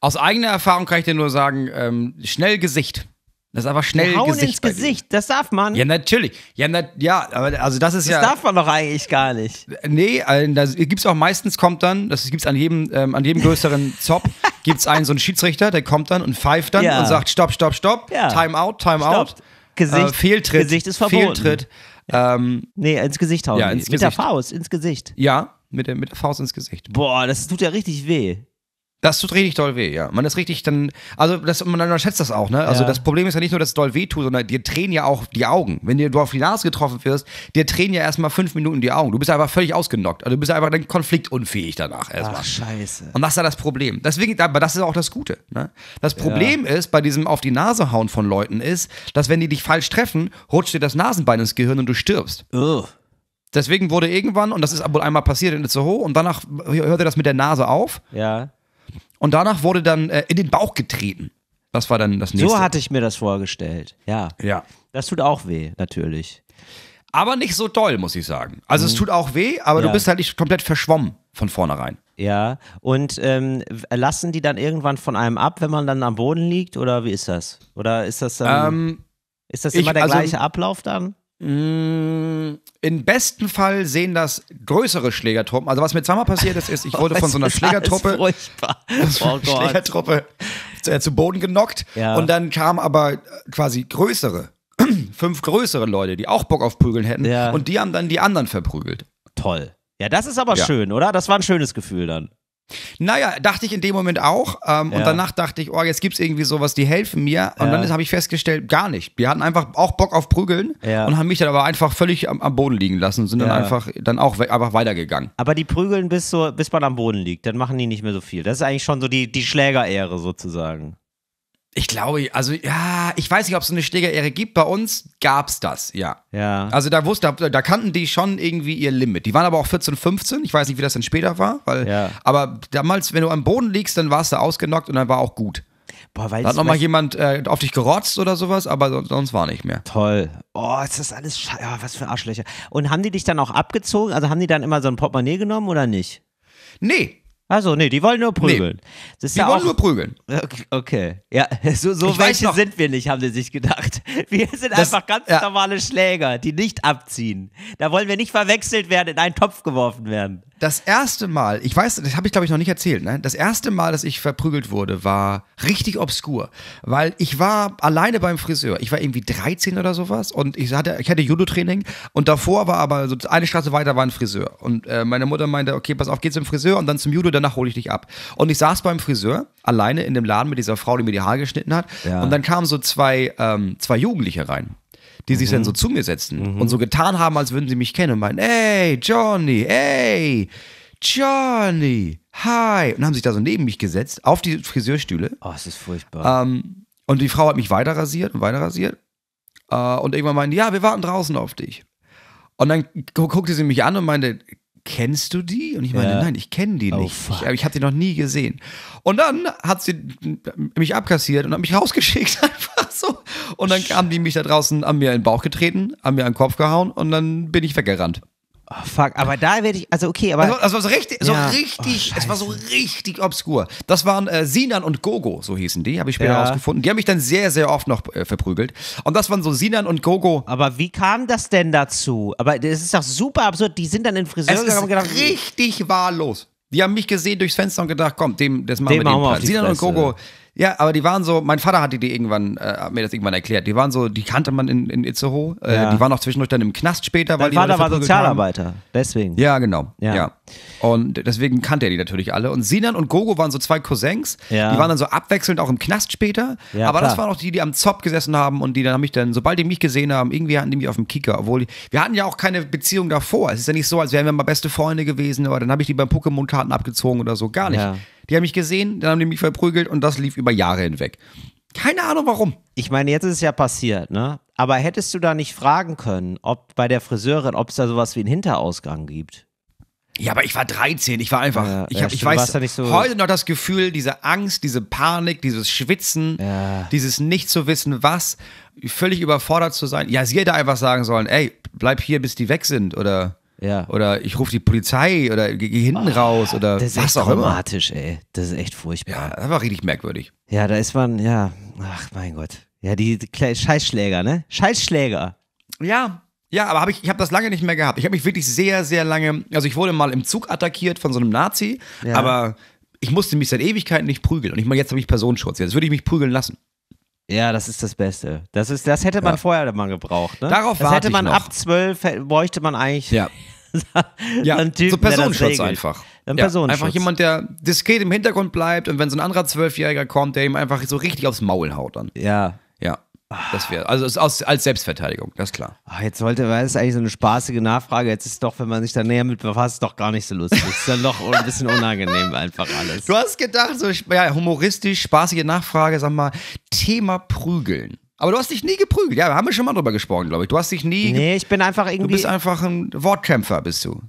Aus eigener Erfahrung kann ich dir nur sagen, ähm, schnell Gesicht. Das ist einfach schnell Die hauen Gesicht. ins. Gesicht, das darf man. Ja, natürlich. Ja, na, ja, aber also das ist das ja. darf man doch eigentlich gar nicht. Nee, äh, da gibt's auch meistens kommt dann, das gibt's an jedem, ähm, an jedem größeren Zop, gibt's einen so einen Schiedsrichter, der kommt dann und pfeift dann Ja. und sagt Stopp, Stopp, Stopp, Ja. Time out, Time out. Gesicht, Äh, Fehltritt. Gesicht ist verboten. Fehltritt. Ähm, Nee, ins Gesicht hauen. Ja, ins Mit der Gesicht. Faust, ins Gesicht. ja, mit der, mit der Faust ins Gesicht. Boah, das tut ja richtig weh. Das tut richtig doll weh, ja. Man ist richtig dann, also das, man unterschätzt das auch, ne? Also Ja. das Problem ist ja nicht nur, dass es doll weh tut, sondern dir tränen ja auch die Augen. Wenn dir, du auf die Nase getroffen wirst, dir tränen ja erstmal fünf Minuten die Augen. Du bist einfach völlig ausgenockt. Also du bist einfach dann konfliktunfähig danach erstmal. Ach, scheiße. Und das ist ja das Problem. Deswegen, aber das ist auch das Gute. Ne? Das Problem ist, bei diesem auf die Nase hauen von Leuten ist, dass wenn die dich falsch treffen, rutscht dir das Nasenbein ins Gehirn und du stirbst. Ugh. Deswegen wurde irgendwann, und das ist wohl einmal passiert in Itzehoe, und danach hörte das mit der Nase auf Ja. Und danach wurde dann äh, in den Bauch getreten. Das war dann das nächste. So hatte ich mir das vorgestellt. Ja. ja. Das tut auch weh, natürlich. Aber nicht so doll, muss ich sagen. Also es tut auch weh, aber Mhm. Ja. du bist halt nicht komplett verschwommen von vornherein. Ja. Und ähm, lassen die dann irgendwann von einem ab, wenn man dann am Boden liegt? Oder wie ist das? Oder ist das dann, Ähm, ist das ich- immer der also- gleiche Ablauf dann? Im besten Fall sehen das größere Schlägertruppen. Also was mir zweimal passiert ist, ist, ich wurde von so einer Schlägertruppe. Oh. Schlägertruppe zu, zu Boden genockt. Ja. Und dann kamen aber äh, quasi größere, fünf größere Leute, die auch Bock auf Prügeln hätten. Ja. Und die haben dann die anderen verprügelt. Toll. Ja, das ist aber Ja. schön, oder? Das war ein schönes Gefühl dann. Naja, dachte ich in dem Moment auch. Ähm, Ja. Und danach dachte ich, oh, jetzt gibt's irgendwie sowas, die helfen mir. Und Ja. dann habe ich festgestellt, gar nicht. Die hatten einfach auch Bock auf Prügeln Ja. und haben mich dann aber einfach völlig am, am Boden liegen lassen und sind dann einfach dann auch we einfach weitergegangen. Aber die prügeln bis, so, bis man am Boden liegt, dann machen die nicht mehr so viel. Das ist eigentlich schon so die, die Schlägerehre sozusagen. Ich glaube, also ja, ich weiß nicht, ob es so eine Schlägerehre gibt. Bei uns gab's das, ja. Ja. Also da wusste, da, da kannten die schon irgendwie ihr Limit. Die waren aber auch 14, 15. Ich weiß nicht, wie das dann später war, weil, Ja. aber damals, wenn du am Boden liegst, dann warst du ausgenockt und dann war auch gut. Boah, weil Da hat es- nochmal jemand äh, auf dich gerotzt oder sowas, aber so- sonst war nicht mehr. Toll. Oh, ist das alles scheiße. Ja, was für Arschlöcher. Und haben die dich dann auch abgezogen? Also haben die dann immer so ein Portemonnaie genommen oder nicht? Nee, Also, nee, die wollen nur prügeln. Ist die ja wollen auch, nur prügeln. Okay. Ja, so, so Ich welche noch- sind wir nicht, haben sie sich gedacht. Wir sind Das- einfach ganz ja. normale Schläger, die nicht abziehen. Da wollen wir nicht verwechselt werden, in einen Topf geworfen werden. Das erste Mal, ich weiß, das habe ich glaube ich noch nicht erzählt, ne? Das erste Mal, dass ich verprügelt wurde, war richtig obskur, weil ich war alleine beim Friseur. Ich war irgendwie 13 oder sowas und ich hatte, ich hatte Judo-Training und davor war aber so eine Straße weiter war ein Friseur und äh, meine Mutter meinte, okay, pass auf, geh zum Friseur und dann zum Judo, danach hole ich dich ab. Und ich saß beim Friseur alleine in dem Laden mit dieser Frau, die mir die Haare geschnitten hat Ja. und dann kamen so zwei, ähm, zwei Jugendliche rein. Die sich dann so zu mir setzten und so getan haben, als würden sie mich kennen und meinen, ey, Johnny, ey, Johnny, hi. Und haben sich da so neben mich gesetzt, auf die Friseurstühle. Oh, es ist furchtbar. Ähm, und die Frau hat mich weiter rasiert und weiter rasiert. Äh, und irgendwann meinte, ja, wir warten draußen auf dich. Und dann gu guckte sie mich an und meinte, kennst du die? Und ich meinte, Ja. nein, ich kenne die Oh, nicht. fuck. ich ich habe die noch nie gesehen. Und dann hat sie mich abkassiert und hat mich rausgeschickt, einfach so. Und dann haben die mich da draußen an mir in den Bauch getreten, an mir an den Kopf gehauen und dann bin ich weggerannt. Oh, fuck, aber da werde ich, also okay, aber. Also, also so richtig, so Ja. richtig, Oh, es war so richtig obskur. Das waren äh, Sinan und Gogo, so hießen die, habe ich später Ja. rausgefunden. Die haben mich dann sehr, sehr oft noch äh, verprügelt. Und das waren so Sinan und Gogo. aber wie kam das denn dazu? Aber das ist doch super absurd. Die sind dann in den Friseur gegangen und gedacht, richtig wahllos. Die haben mich gesehen durchs Fenster und gedacht, komm, dem, das machen Dem wir machen dem wir Sinan und. Gogo. Ja, aber die waren so, mein Vater hatte die irgendwann, äh, hat mir das irgendwann erklärt. Die waren so, die kannte man in, in Itzehoe. Äh, Ja. Die waren auch zwischendurch dann im Knast später, weil Dein die Leute Vater war verprügelt haben. Sozialarbeiter. Deswegen. Ja, genau. Ja. Ja. Und deswegen kannte er die natürlich alle. Und Sinan und Gogo waren so zwei Cousins. Ja. Die waren dann so abwechselnd auch im Knast später. Ja, Aber das klar. waren auch die, die am Zopf gesessen haben und die dann haben mich dann, sobald die mich gesehen haben, irgendwie hatten die mich auf dem Kicker. Obwohl, die, wir hatten ja auch keine Beziehung davor. Es ist ja nicht so, als wären wir mal beste Freunde gewesen, aber dann habe ich die beim Pokémon-Karten abgezogen oder so. Gar nicht. Die haben mich gesehen, dann haben die mich verprügelt und das lief über Jahre hinweg. Keine Ahnung warum. Ich meine, jetzt ist es ja passiert, ne? Aber hättest du da nicht fragen können, ob bei der Friseurin, ob es da sowas wie einen Hinterausgang gibt? Ja, aber ich war 13, ich war einfach, Ja, ich, ja, hab, ich weiß ja nicht so- heute noch das Gefühl, diese Angst, diese Panik, dieses Schwitzen, Ja. dieses nicht zu wissen, was, völlig überfordert zu sein. Ja, sie hätte einfach sagen sollen, ey, bleib hier, bis die weg sind oder, Ja. oder ich rufe die Polizei oder geh, geh hinten raus oder Das ist was echt auch immer. dramatisch, ey. Das ist echt furchtbar. Ja, das war richtig merkwürdig. Ja, da ist man, ja, ach mein Gott. Ja, die, die Scheißschläger, ne? Scheißschläger. Ja. Ja, aber hab ich, ich habe das lange nicht mehr gehabt. Ich habe mich wirklich sehr, sehr lange, also ich wurde mal im Zug attackiert von so einem Nazi, Ja. aber ich musste mich seit Ewigkeiten nicht prügeln. Und ich meine, jetzt habe ich Personenschutz. Jetzt würde ich mich prügeln lassen. Ja, das ist das Beste. Das, ist, das hätte man vorher mal gebraucht, ne? Darauf Das hätte man noch. ab zwölf, bräuchte man eigentlich. Ja. Ja, ein Typ, so Personenschutz einfach. Ein ja, Personenschutz. Einfach jemand, der diskret im Hintergrund bleibt und wenn so ein anderer Zwölfjähriger kommt, der ihm einfach so richtig aufs Maul haut dann. Ja. Ja, das wäre, also ist aus, als Selbstverteidigung, das ist klar. Ach, jetzt sollte, weil es eigentlich so eine spaßige Nachfrage. Jetzt ist doch, wenn man sich da näher mit befasst, doch gar nicht so lustig. ist dann doch ein bisschen unangenehm einfach alles. Du hast gedacht, so ja, humoristisch, spaßige Nachfrage, sag mal, Thema Prügeln. Aber du hast dich nie geprügelt. Ja, da haben wir schon mal drüber gesprochen, glaube ich. Du hast dich nie. Nee, ich bin einfach Du irgendwie. bist einfach ein Wortkämpfer, bist du.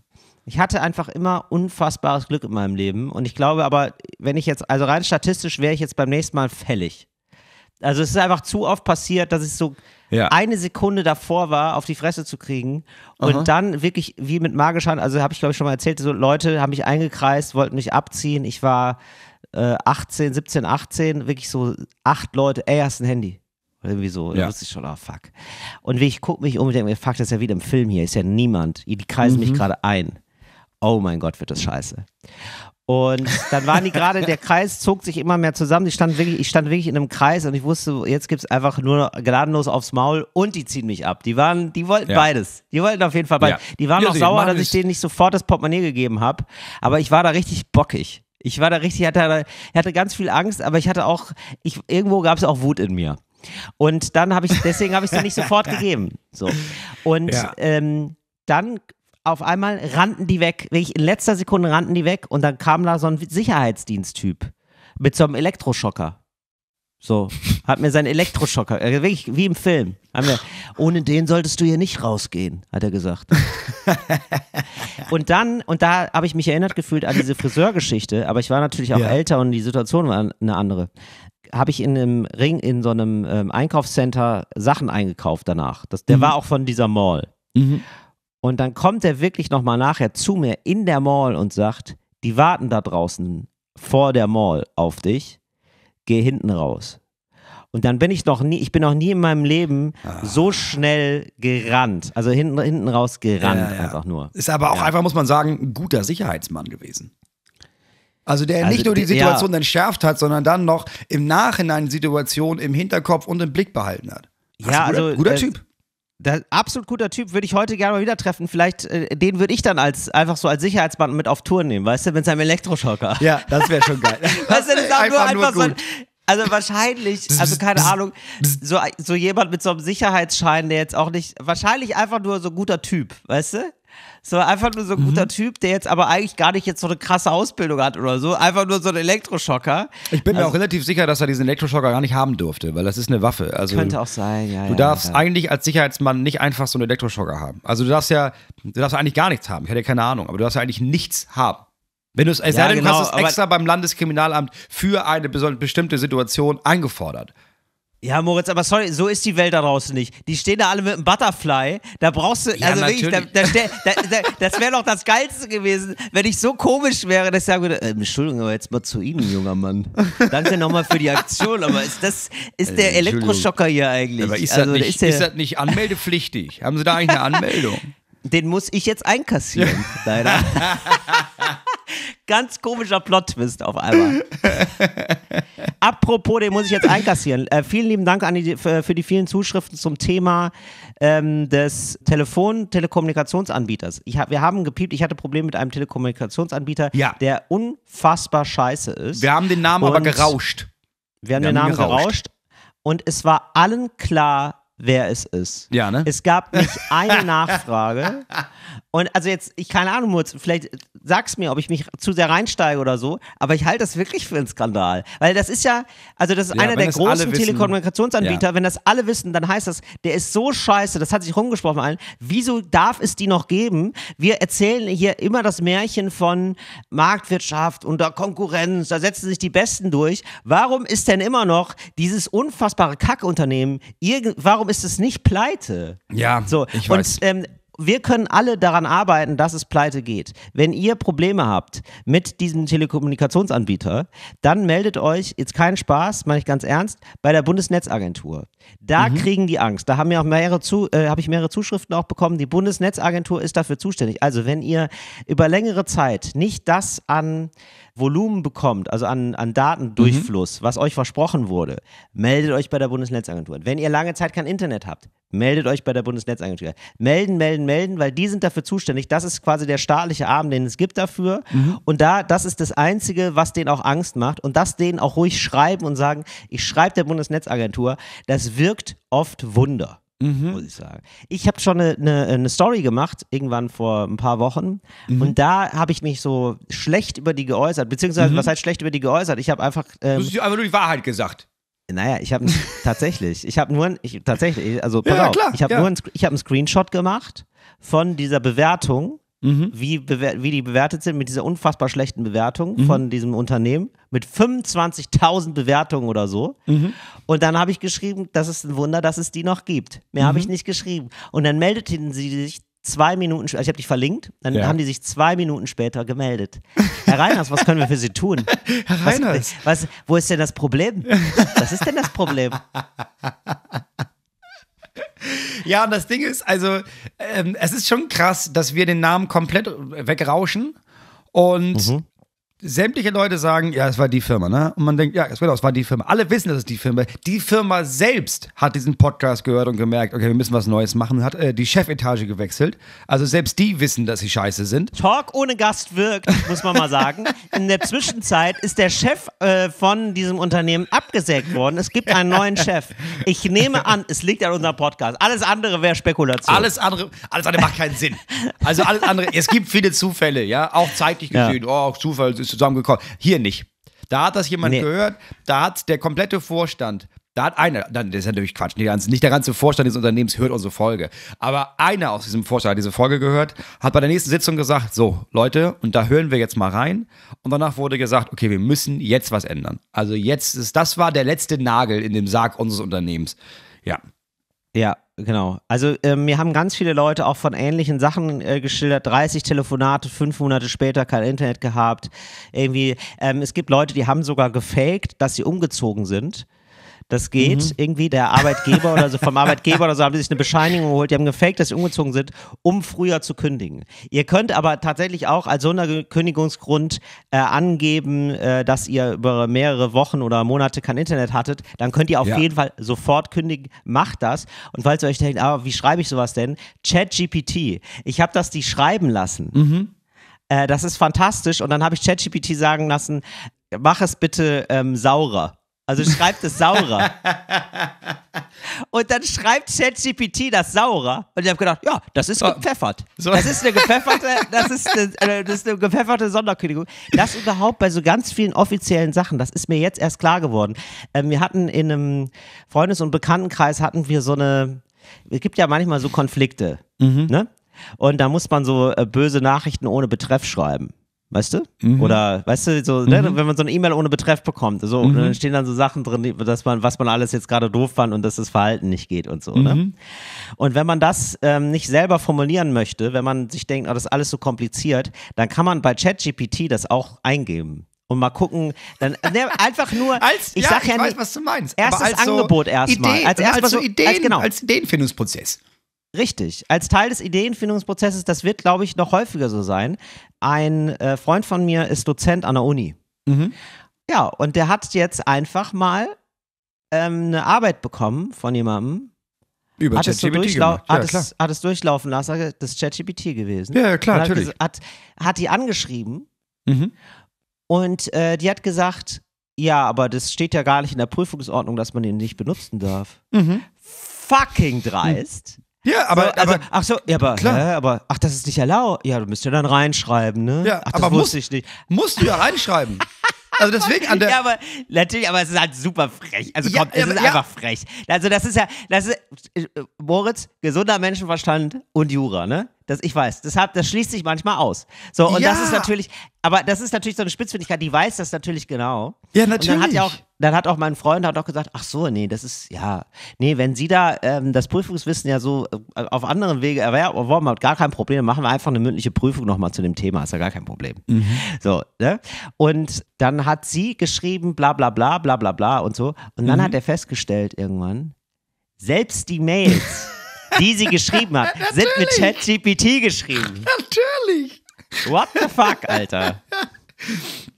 Ich hatte einfach immer unfassbares Glück in meinem Leben. Und ich glaube aber, wenn ich jetzt, also rein statistisch wäre ich jetzt beim nächsten Mal fällig. Also es ist einfach zu oft passiert, dass ich so Ja. eine Sekunde davor war, auf die Fresse zu kriegen. Und dann wirklich wie mit magisch Hand, also habe ich glaube ich schon mal erzählt, so Leute haben mich eingekreist, wollten mich abziehen. Ich war äh, 18, 17, 18, wirklich so acht Leute, ey, hast ein Handy. Oder irgendwie so. Da Ja. wusste ich schon, oh fuck. Und wie ich gucke mich um und denke mir, fuck, das ist ja wieder im Film hier, ist ja niemand. Die kreisen mich gerade ein. Oh mein Gott, wird das scheiße. Und dann waren die gerade, der Kreis zog sich immer mehr zusammen. Die stand wirklich, ich stand wirklich in einem Kreis und ich wusste, jetzt gibt es einfach nur gnadenlos aufs Maul und die ziehen mich ab. Die waren, die wollten Ja. beides. Die wollten auf jeden Fall beides. Ja. Die waren Ja, sie sauer, dass ich denen nicht sofort das Portemonnaie gegeben habe. Aber ich war da richtig bockig. Ich war da richtig, ich hatte, ich hatte ganz viel Angst, aber ich hatte auch, ich, irgendwo gab es auch Wut in mir. Und dann habe ich, deswegen habe ich sie nicht sofort gegeben. So. Und ähm, dann auf einmal rannten die weg. Wirklich in letzter Sekunde rannten die weg und dann kam da so ein Sicherheitsdiensttyp mit so einem Elektroschocker. So, hat mir seinen Elektroschocker, äh, wirklich wie im Film. Wir, ohne den solltest du hier nicht rausgehen, hat er gesagt. und dann, und da habe ich mich erinnert gefühlt an diese Friseurgeschichte, aber ich war natürlich auch Ja. älter und die Situation war eine andere. Habe ich in einem Ring, in so einem ähm, Einkaufscenter Sachen eingekauft danach. Das, der war auch von dieser Mall. Und dann kommt er wirklich nochmal nachher zu mir in der Mall und sagt, die warten da draußen vor der Mall auf dich, geh hinten raus. Und dann bin ich noch nie, ich bin noch nie in meinem Leben Ah. so schnell gerannt. Also hinten, hinten raus gerannt Ja, ja. einfach nur. Ist aber auch Ja. einfach, muss man sagen, ein guter Sicherheitsmann gewesen. Also der Also nicht nur die Situation entschärft hat, sondern dann noch im Nachhinein die Situation im Hinterkopf und im Blick behalten hat. Das Ja, guter, also, guter Typ. Der, absolut guter Typ, würde ich heute gerne mal wieder treffen. Vielleicht, äh, den würde ich dann als einfach so als Sicherheitsmann mit auf Tour nehmen, weißt du, mit seinem Elektroschocker. Ja, das wäre schon geil. Weißt du, das ist auch nur einfach so ein, also wahrscheinlich, also keine Ahnung, so, so jemand mit so einem Sicherheitsschein, der jetzt auch nicht, wahrscheinlich einfach nur so ein guter Typ, weißt du? So einfach nur so ein Mhm. guter Typ, der jetzt aber eigentlich gar nicht jetzt so eine krasse Ausbildung hat oder so, einfach nur so ein Elektroschocker. Ich bin mir Also- auch relativ sicher, dass er diesen Elektroschocker gar nicht haben durfte, weil das ist eine Waffe. Also Könnte auch sein, ja. Du ja, darfst ja. eigentlich als Sicherheitsmann nicht einfach so einen Elektroschocker haben. Also du darfst ja, du darfst eigentlich gar nichts haben. Ich hatte keine Ahnung, aber du darfst ja eigentlich nichts haben. Wenn du es, Ja, genau, hast es extra beim Landeskriminalamt für eine bestimmte Situation eingefordert. Ja, Moritz, aber sorry, so ist die Welt da draußen nicht. Die stehen da alle mit einem Butterfly. Da brauchst du, Ja, also wirklich, da, natürlich. da, da, da, das wäre doch das Geilste gewesen, wenn ich so komisch wäre, dass ich sagen würde, äh, Entschuldigung, aber jetzt mal zu Ihnen, junger Mann. Danke nochmal für die Aktion, aber ist das, ist der Äh, Entschuldigung. Elektroschocker hier eigentlich? Aber ist, also, das der nicht, ist der, ist das nicht anmeldepflichtig? Haben Sie da eigentlich eine Anmeldung? den muss ich jetzt einkassieren, leider. Ganz komischer Plot-Twist auf einmal. Apropos, den muss ich jetzt einkassieren. Äh, vielen lieben Dank an die, für, für die vielen Zuschriften zum Thema ähm, des Telefon-Telekommunikationsanbieters. Hab, wir haben gepiept, ich hatte Probleme mit einem Telekommunikationsanbieter, Ja. der unfassbar scheiße ist. Wir haben den Namen aber gerauscht. Wir haben Wir den haben Namen gerauscht. gerauscht und es war allen klar, wer es ist. Ja, ne? Es gab nicht eine Nachfrage. Und also jetzt, ich keine Ahnung, Mutz, vielleicht sag's mir, ob ich mich zu sehr reinsteige oder so, aber ich halte das wirklich für einen Skandal. Weil das ist ja, also das ist Ja, einer der großen. Telekommunikationsanbieter. Ja. Wenn das alle wissen, dann heißt das, der ist so scheiße, das hat sich rumgesprochen allen. Wieso darf es die noch geben? Wir erzählen hier immer das Märchen von Marktwirtschaft und der Konkurrenz, da setzen sich die Besten durch. Warum ist denn immer noch dieses unfassbare Kackunternehmen, irgend, warum ist es nicht pleite? Ja, So, ich und weiß. ähm, wir können alle daran arbeiten, dass es pleite geht. Wenn ihr Probleme habt mit diesem Telekommunikationsanbieter, dann meldet euch, jetzt keinen Spaß, meine ich ganz ernst, bei der Bundesnetzagentur. Da kriegen die Angst. Da haben wir auch mehrere zu, äh, habe ich mehrere Zuschriften auch bekommen. Die Bundesnetzagentur ist dafür zuständig. Also wenn ihr über längere Zeit nicht das an Volumen bekommt, also an, an Datendurchfluss, was euch versprochen wurde, meldet euch bei der Bundesnetzagentur. Wenn ihr lange Zeit kein Internet habt, meldet euch bei der Bundesnetzagentur. Melden, melden, melden, weil die sind dafür zuständig. Das ist quasi der staatliche Arm, den es gibt dafür. Mhm. Und da, das ist das Einzige, was denen auch Angst macht. Und das denen auch ruhig schreiben und sagen, ich schreibe der Bundesnetzagentur. Das wirkt oft Wunder. Mhm. muss ich sagen. Ich habe schon eine, eine, eine, Story gemacht, irgendwann vor ein paar Wochen. Mhm. Und da habe ich mich so schlecht über die geäußert. Beziehungsweise, mhm. was heißt schlecht über die geäußert? Ich habe einfach. Ähm, du hast einfach nur die Wahrheit gesagt. Naja, ich habe tatsächlich, ich habe nur, ich, tatsächlich, also pass ja, auf, klar, ich habe ja. nur, ein, ich habe einen Screenshot gemacht von dieser Bewertung, mhm. wie, wie die bewertet sind mit dieser unfassbar schlechten Bewertung mhm. von diesem Unternehmen mit 25.000 Bewertungen oder so. Mhm. Und dann habe ich geschrieben, das ist ein Wunder, dass es die noch gibt. Mehr habe ich mhm. nicht geschrieben. Und dann meldeten sie sich zwei Minuten, also ich habe dich verlinkt, dann ja. haben die sich zwei Minuten später gemeldet. Herr Reiners, was können wir für Sie tun? Herr Reiners. Was, was, wo ist denn das Problem? Was ist denn das Problem? Ja, und das Ding ist, also, ähm, es ist schon krass, dass wir den Namen komplett wegrauschen und mhm sämtliche Leute sagen, ja, es war die Firma, ne? Und man denkt, ja, es war die Firma. Alle wissen, dass es die Firma Die Firma selbst hat diesen Podcast gehört und gemerkt, okay, wir müssen was Neues machen, hat äh, die Chefetage gewechselt. Also selbst die wissen, dass sie scheiße sind. Talk ohne Gast wirkt, muss man mal sagen. In der Zwischenzeit ist der Chef äh, von diesem Unternehmen abgesägt worden. Es gibt einen neuen Chef. Ich nehme an, es liegt an unserem Podcast. Alles andere wäre Spekulation. Alles andere, alles andere macht keinen Sinn. Also alles andere, es gibt viele Zufälle, ja, auch zeitlich gesehen. Ja. Oh, Zufall ist zusammengekommen. Hier nicht. Da hat das jemand nee. gehört, da hat der komplette Vorstand, da hat einer, das ist natürlich Quatsch, nicht der ganze Vorstand des Unternehmens hört unsere Folge, aber einer aus diesem Vorstand hat diese Folge gehört, hat bei der nächsten Sitzung gesagt, so Leute, und da hören wir jetzt mal rein und danach wurde gesagt, okay, wir müssen jetzt was ändern. Also jetzt ist, das war der letzte Nagel in dem Sarg unseres Unternehmens. Ja. Ja, Genau. Also ähm, mir haben ganz viele Leute auch von ähnlichen Sachen äh, geschildert. 30 Telefonate, fünf Monate später kein Internet gehabt. Irgendwie, ähm, es gibt Leute, die haben sogar gefaked, dass sie umgezogen sind das geht mhm. irgendwie. Der Arbeitgeber oder so, vom Arbeitgeber oder so haben die sich eine Bescheinigung geholt, die haben gefaked, dass sie umgezogen sind, um früher zu kündigen. Ihr könnt aber tatsächlich auch als Sonderkündigungsgrund äh, angeben, äh, dass ihr über mehrere Wochen oder Monate kein Internet hattet. Dann könnt ihr auf ja. jeden Fall sofort kündigen. Macht das. Und falls ihr euch denkt, ah, wie schreibe ich sowas denn? ChatGPT. Ich habe das die schreiben lassen. Mhm. Äh, das ist fantastisch. Und dann habe ich ChatGPT sagen lassen, mach es bitte ähm, saurer. Also schreibt es saurer. und dann schreibt ChatGPT das saurer. Und ich habe gedacht, ja, das ist gepfeffert. Das ist eine gepfefferte, das ist eine, das ist eine gepfefferte Sonderkündigung. Das überhaupt bei so ganz vielen offiziellen Sachen, das ist mir jetzt erst klar geworden. Ähm, wir hatten in einem Freundes- und Bekanntenkreis hatten wir so eine, es gibt ja manchmal so Konflikte, mhm. ne? Und da muss man so äh, böse Nachrichten ohne Betreff schreiben. Weißt du? Mhm. Oder, weißt du, so, ne, mhm. wenn man so eine E-Mail ohne Betreff bekommt, so, mhm. dann stehen dann so Sachen drin, dass man, was man alles jetzt gerade doof fand und dass das Verhalten nicht geht und so, ne? Mhm. Und wenn man das ähm, nicht selber formulieren möchte, wenn man sich denkt, oh, das ist alles so kompliziert, dann kann man bei ChatGPT das auch eingeben und mal gucken, dann ne, einfach nur. als, ich ja, sag ja ich weiß, nicht, was du meinst. Erstes als Angebot so erstmal. als, erstmal als, so Ideen, als, genau. als Ideenfindungsprozess. Richtig. Als Teil des Ideenfindungsprozesses, das wird, glaube ich, noch häufiger so sein. Ein äh, Freund von mir ist Dozent an der Uni. Mhm. Ja, und der hat jetzt einfach mal ähm, eine Arbeit bekommen von jemandem. Über hat, es so ja, hat, es, hat es durchlaufen lassen, das ist ChatGPT gewesen. Ja, klar, natürlich. Hat, hat die angeschrieben mhm. und äh, die hat gesagt, ja, aber das steht ja gar nicht in der Prüfungsordnung, dass man den nicht benutzen darf. Mhm. Fucking dreist. Ja, aber, so, also, aber ach so, ja, aber, klar. Hä, aber ach, das ist nicht erlaubt. Ja, du müsst ja dann reinschreiben, ne? Ja, ach, aber muss, ich nicht. Musst du ja reinschreiben. Also deswegen an der. Ja, aber natürlich, aber es ist halt super frech. Also ja, kommt, es ja, ist ja. einfach frech. Also das ist ja, das ist äh, Moritz, gesunder Menschenverstand und Jura, ne? Das, ich weiß, das, hat, das schließt sich manchmal aus. So, und ja. das ist natürlich, aber das ist natürlich so eine Spitzfindigkeit, die weiß das natürlich genau. Ja, natürlich. Und dann hat ja auch, dann hat auch mein Freund hat auch gesagt, ach so, nee, das ist, ja, nee, wenn Sie da ähm, das Prüfungswissen ja so äh, auf anderen Wege erworben hat, gar kein Problem, machen wir einfach eine mündliche Prüfung nochmal zu dem Thema, ist ja gar kein Problem. Mhm. So, ne? Und dann hat sie geschrieben, bla bla bla, bla bla bla und so. Und dann mhm. hat er festgestellt irgendwann, selbst die Mails die sie geschrieben hat, sind mit ChatGPT geschrieben. Natürlich. What the fuck, Alter?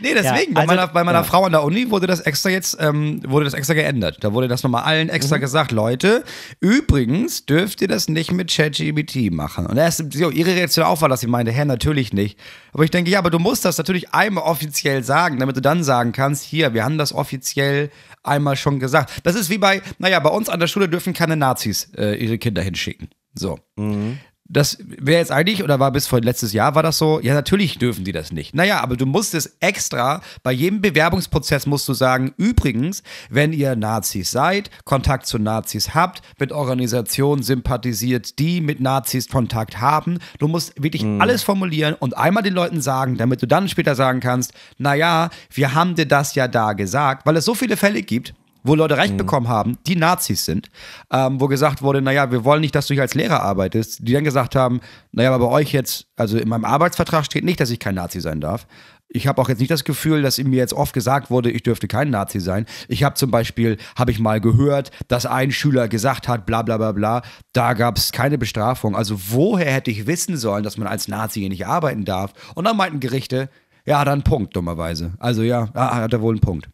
Nee, deswegen, ja, also, bei meiner, bei meiner ja. Frau an der Uni wurde das extra jetzt, ähm, wurde das extra geändert. Da wurde das nochmal allen extra mhm. gesagt, Leute, übrigens dürft ihr das nicht mit ChatGPT machen. Und erst so, ihre Reaktion auch war, dass sie meinte, Herr, natürlich nicht. Aber ich denke, ja, aber du musst das natürlich einmal offiziell sagen, damit du dann sagen kannst, hier, wir haben das offiziell einmal schon gesagt. Das ist wie bei, naja, bei uns an der Schule dürfen keine Nazis äh, ihre Kinder hinschicken. So. Mhm das wäre jetzt eigentlich, oder war bis vor letztes Jahr, war das so, ja, natürlich dürfen die das nicht. Naja, aber du musst es extra, bei jedem Bewerbungsprozess musst du sagen, übrigens, wenn ihr Nazis seid, Kontakt zu Nazis habt, mit Organisationen sympathisiert, die mit Nazis Kontakt haben, du musst wirklich mhm. alles formulieren und einmal den Leuten sagen, damit du dann später sagen kannst, naja, wir haben dir das ja da gesagt, weil es so viele Fälle gibt, wo Leute Recht mhm. bekommen haben, die Nazis sind, ähm, wo gesagt wurde, naja, wir wollen nicht, dass du hier als Lehrer arbeitest, die dann gesagt haben, naja, aber bei euch jetzt, also in meinem Arbeitsvertrag steht nicht, dass ich kein Nazi sein darf. Ich habe auch jetzt nicht das Gefühl, dass mir jetzt oft gesagt wurde, ich dürfte kein Nazi sein. Ich habe zum Beispiel, habe ich mal gehört, dass ein Schüler gesagt hat, bla bla bla bla, da gab es keine Bestrafung. Also woher hätte ich wissen sollen, dass man als Nazi hier nicht arbeiten darf? Und dann meinten Gerichte, ja, dann Punkt, dummerweise. Also ja, hat er wohl einen Punkt.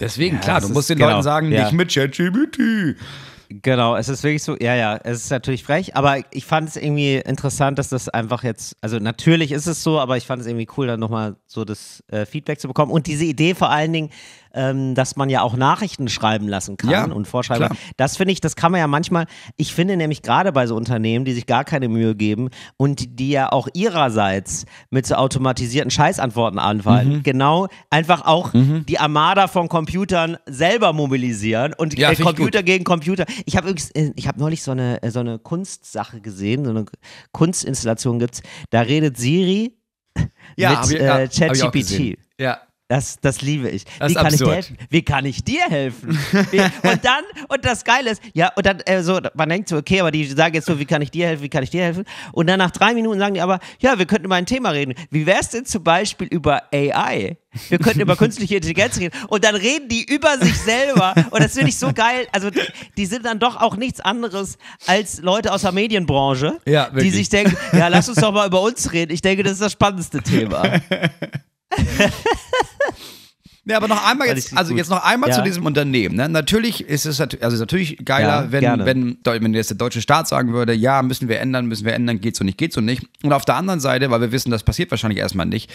Deswegen, ja, klar, du musst den genau, Leuten sagen, ja. nicht mit ChatGPT. Genau, es ist wirklich so, ja, ja, es ist natürlich frech, aber ich fand es irgendwie interessant, dass das einfach jetzt, also natürlich ist es so, aber ich fand es irgendwie cool, dann nochmal so das äh, Feedback zu bekommen und diese Idee vor allen Dingen, ähm, dass man ja auch Nachrichten schreiben lassen kann ja, und vorschreiben. Klar. Das finde ich, das kann man ja manchmal, ich finde nämlich gerade bei so Unternehmen, die sich gar keine Mühe geben und die ja auch ihrerseits mit so automatisierten Scheißantworten anfallen, mhm. genau einfach auch mhm. die Armada von Computern selber mobilisieren und ja, äh, Computer gegen Computer. Ich habe äh, ich habe neulich so eine, äh, so eine Kunstsache gesehen, so eine Kunstinstallation gibt's. Da redet Siri ja, mit äh, ChatGPT. Ja. Das, das liebe ich. Das Wie kann absurd. ich dir helfen? Wie kann ich dir helfen? und dann, und das Geile ist, ja, und dann äh, so, man denkt so, okay, aber die sagen jetzt so, wie kann ich dir helfen, wie kann ich dir helfen? Und dann nach drei Minuten sagen die aber, ja, wir könnten über ein Thema reden. Wie wäre es denn zum Beispiel über AI? Wir könnten über künstliche Intelligenz reden. Und dann reden die über sich selber. Und das finde ich so geil. Also, die sind dann doch auch nichts anderes als Leute aus der Medienbranche, ja, die sich denken, ja, lass uns doch mal über uns reden. Ich denke, das ist das spannendste Thema. Ja, aber noch einmal jetzt, also jetzt noch einmal ja. zu diesem Unternehmen. Ne? Natürlich ist es also natürlich geiler, ja, wenn, wenn, wenn jetzt der deutsche Staat sagen würde, ja, müssen wir ändern, müssen wir ändern, geht so nicht, geht so nicht. Und auf der anderen Seite, weil wir wissen, das passiert wahrscheinlich erstmal nicht,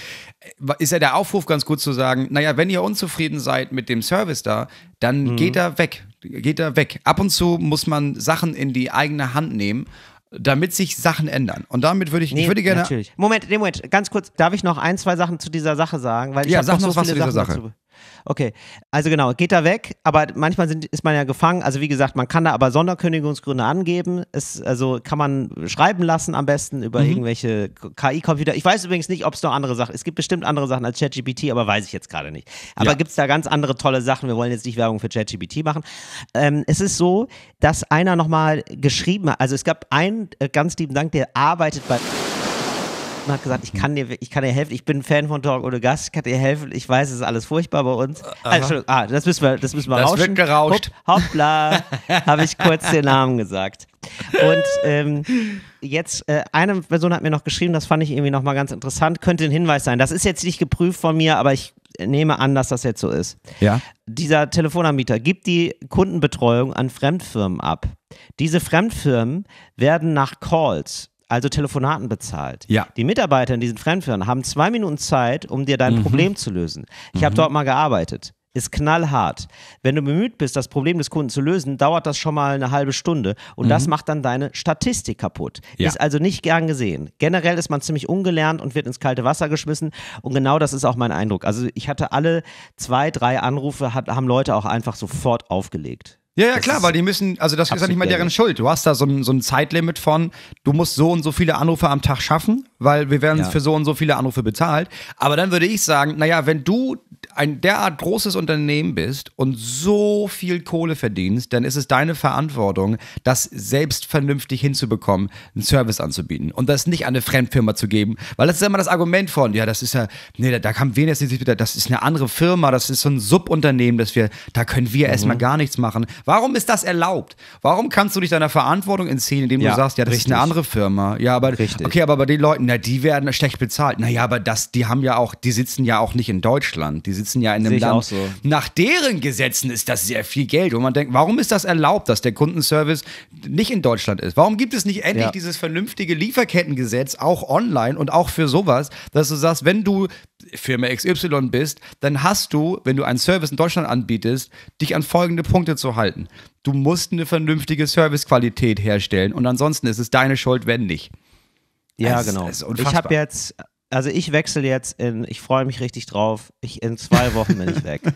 ist ja der Aufruf ganz gut zu sagen, naja, wenn ihr unzufrieden seid mit dem Service da, dann mhm. geht er weg. Geht er weg. Ab und zu muss man Sachen in die eigene Hand nehmen damit sich Sachen ändern. Und damit würde ich, nee, ich würde gerne. Natürlich. Moment, nee, Moment, ganz kurz, darf ich noch ein, zwei Sachen zu dieser Sache sagen? Weil ich ja, sag noch so was zu dieser Sache. Dazu. Okay, also genau, geht da weg, aber manchmal sind, ist man ja gefangen. Also wie gesagt, man kann da aber Sonderkündigungsgründe angeben. Es, also kann man schreiben lassen am besten über mhm. irgendwelche KI-Computer. Ich weiß übrigens nicht, ob es noch andere Sachen Es gibt bestimmt andere Sachen als ChatGPT, aber weiß ich jetzt gerade nicht. Aber ja. gibt es da ganz andere tolle Sachen? Wir wollen jetzt nicht Werbung für ChatGPT machen. Ähm, es ist so, dass einer nochmal geschrieben hat, also es gab einen äh, ganz lieben Dank, der arbeitet bei und hat gesagt, ich kann dir, ich kann dir helfen. Ich bin Fan von Talk ohne Gast. Ich kann dir helfen. Ich weiß, es ist alles furchtbar bei uns. Also, ah, das müssen wir, das müssen wir das rauschen. Wird gerauscht. Hopp, hoppla, habe ich kurz den Namen gesagt. Und ähm, jetzt, äh, eine Person hat mir noch geschrieben, das fand ich irgendwie nochmal ganz interessant, könnte ein Hinweis sein. Das ist jetzt nicht geprüft von mir, aber ich nehme an, dass das jetzt so ist. Ja. Dieser Telefonanbieter gibt die Kundenbetreuung an Fremdfirmen ab. Diese Fremdfirmen werden nach Calls also Telefonaten bezahlt. Ja. Die Mitarbeiter in diesen Fremdfirmen haben zwei Minuten Zeit, um dir dein mhm. Problem zu lösen. Ich mhm. habe dort mal gearbeitet. Ist knallhart. Wenn du bemüht bist, das Problem des Kunden zu lösen, dauert das schon mal eine halbe Stunde und mhm. das macht dann deine Statistik kaputt. Ja. Ist also nicht gern gesehen. Generell ist man ziemlich ungelernt und wird ins kalte Wasser geschmissen und genau das ist auch mein Eindruck. Also ich hatte alle zwei, drei Anrufe, hat, haben Leute auch einfach sofort aufgelegt. Ja, ja, klar, weil die müssen, also das ist ja nicht mal deren Schuld. Du hast da so ein, so ein Zeitlimit von, du musst so und so viele Anrufe am Tag schaffen, weil wir werden ja. für so und so viele Anrufe bezahlt. Aber dann würde ich sagen, naja, wenn du ein derart großes Unternehmen bist und so viel Kohle verdienst, dann ist es deine Verantwortung, das selbst vernünftig hinzubekommen, einen Service anzubieten und das nicht an eine Fremdfirma zu geben, weil das ist immer das Argument von, ja, das ist ja, nee, da, da kam wen jetzt nicht wieder, das ist eine andere Firma, das ist so ein Subunternehmen, das wir, da können wir mhm. erstmal gar nichts machen, Warum ist das erlaubt? Warum kannst du dich deiner Verantwortung entziehen, indem Ja, du sagst, ja, das richtig. ist eine andere Firma. Ja, aber Richtig. okay, aber bei den Leuten, na, die werden schlecht bezahlt. Naja, aber das, die haben ja auch, die sitzen ja auch nicht in Deutschland. Die sitzen ja in einem Land. so. Nach deren Gesetzen ist das sehr viel Geld. Und man denkt, warum ist das erlaubt, dass der Kundenservice nicht in Deutschland ist? Warum gibt es nicht endlich Ja. dieses vernünftige Lieferkettengesetz auch online und auch für sowas, dass du sagst, wenn du Firma XY bist, dann hast du, wenn du einen Service in Deutschland anbietest, dich an folgende Punkte zu halten. Du musst eine vernünftige Servicequalität herstellen und ansonsten ist es deine Schuld, wenn nicht. Ja, Es genau. es ich habe jetzt, also ich wechsle jetzt in, ich freue mich richtig drauf. Ich, in zwei Wochen bin ich weg.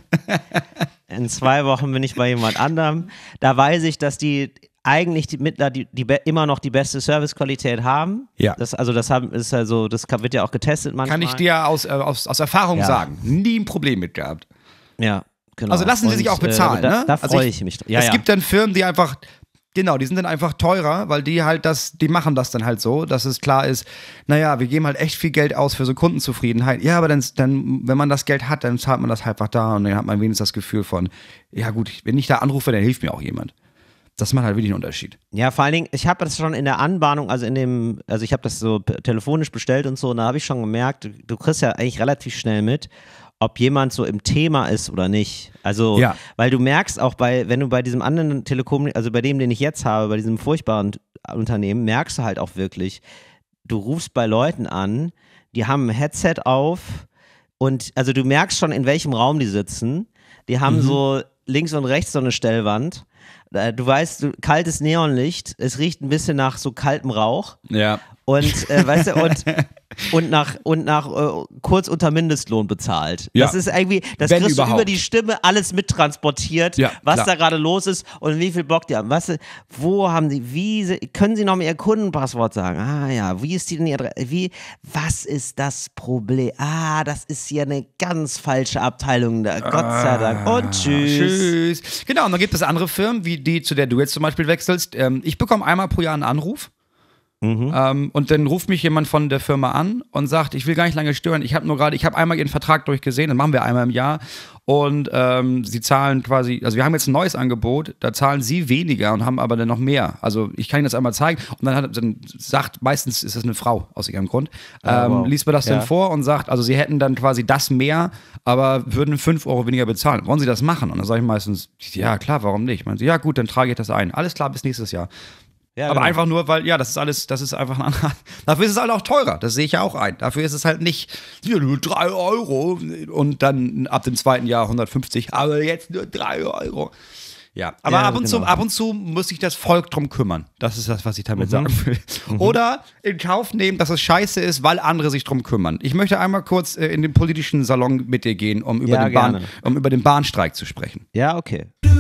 In zwei Wochen bin ich bei jemand anderem. Da weiß ich, dass die eigentlich die Mittler die, die immer noch die beste Servicequalität haben. Ja. Das, also das haben, ist also, das wird ja auch getestet manchmal. Kann ich dir aus, äh, aus, aus Erfahrung Ja. sagen. Nie ein Problem mit gehabt. Ja, genau. Also lassen sie sich auch bezahlen, äh, da, ne? Da Also freue ich- ich, mich. Ja, es ja. gibt dann Firmen, die einfach, genau, die sind dann einfach teurer, weil die halt das, die machen das dann halt so, dass es klar ist, naja, wir geben halt echt viel Geld aus für so Kundenzufriedenheit. Ja, aber dann, dann, wenn man das Geld hat, dann zahlt man das halt einfach da und dann hat man wenigstens das Gefühl von, ja gut, wenn ich da anrufe, dann hilft mir auch jemand. Das macht halt wirklich einen Unterschied. Ja, vor allen Dingen, ich habe das schon in der Anbahnung, also in dem, also ich habe das so telefonisch bestellt und so, und da habe ich schon gemerkt, du, kriegst ja eigentlich relativ schnell mit, ob jemand so im Thema ist oder nicht. Also, Ja. weil du merkst auch bei, wenn du bei diesem anderen Telekom, also bei dem, den ich jetzt habe, bei diesem furchtbaren Unternehmen, merkst du halt auch wirklich, du rufst bei Leuten an, die haben ein Headset auf und also du merkst schon, in welchem Raum die sitzen. Die haben so links und rechts so eine Stellwand. Äh, Du weißt, kaltes Neonlicht, es riecht ein bisschen nach so kaltem Rauch. Ja. Und äh, weißt du, und, und nach, und nach äh, kurz unter Mindestlohn bezahlt. Ja. Das ist irgendwie, das Wenn kriegst du über überhaupt. die Stimme alles mittransportiert, Ja, was klar. da gerade los ist und wie viel Bock die haben. Weißt du, wo haben die, wie, können sie noch mal ihr Kundenpasswort sagen? Ah ja, wie ist die denn Adresse? Wie, was ist das Problem? Ah, das ist hier eine ganz falsche Abteilung da. Gott sei Dank. Und tschüss. Tschüss. Genau, und dann gibt es andere Firmen, wie die, zu der du jetzt zum Beispiel wechselst. Ähm, ich bekomme einmal pro Jahr einen Anruf. Ähm, und dann ruft mich jemand von der Firma an und sagt, ich will gar nicht lange stören. Ich habe nur gerade, ich habe einmal ihren Vertrag durchgesehen, das machen wir einmal im Jahr. Und ähm, sie zahlen quasi, also wir haben jetzt ein neues Angebot, da zahlen sie weniger und haben aber dann noch mehr. Also ich kann Ihnen das einmal zeigen. Und dann, hat, dann sagt, meistens ist das eine Frau aus irgendeinem Grund, Ah, ähm, wow. liest mir das Ja. dann vor und sagt, also sie hätten dann quasi das mehr, aber würden 5 Euro weniger bezahlen. Wollen sie das machen? Und dann sage ich meistens, ja klar, warum nicht? Meinen sie, ja gut, dann trage ich das ein. Alles klar, bis nächstes Jahr. Ja, aber genau. einfach nur, weil, ja, das ist alles, das ist einfach ein anderer. Dafür ist es halt auch teurer, das sehe ich ja auch ein. Dafür ist es halt nicht ja, nur 3 Euro und dann ab dem zweiten Jahr 150, aber jetzt nur 3 Euro. Ja, aber Ja, ab, und zu, genau. ab und zu muss sich das Volk drum kümmern. Das ist das, was ich Mhm. damit sagen will. Oder in Kauf nehmen, dass es scheiße ist, weil andere sich drum kümmern. Ich möchte einmal kurz äh, in den politischen Salon mit dir gehen, um über, Ja, den, Bahn, um über den Bahnstreik zu sprechen. Ja, okay. Der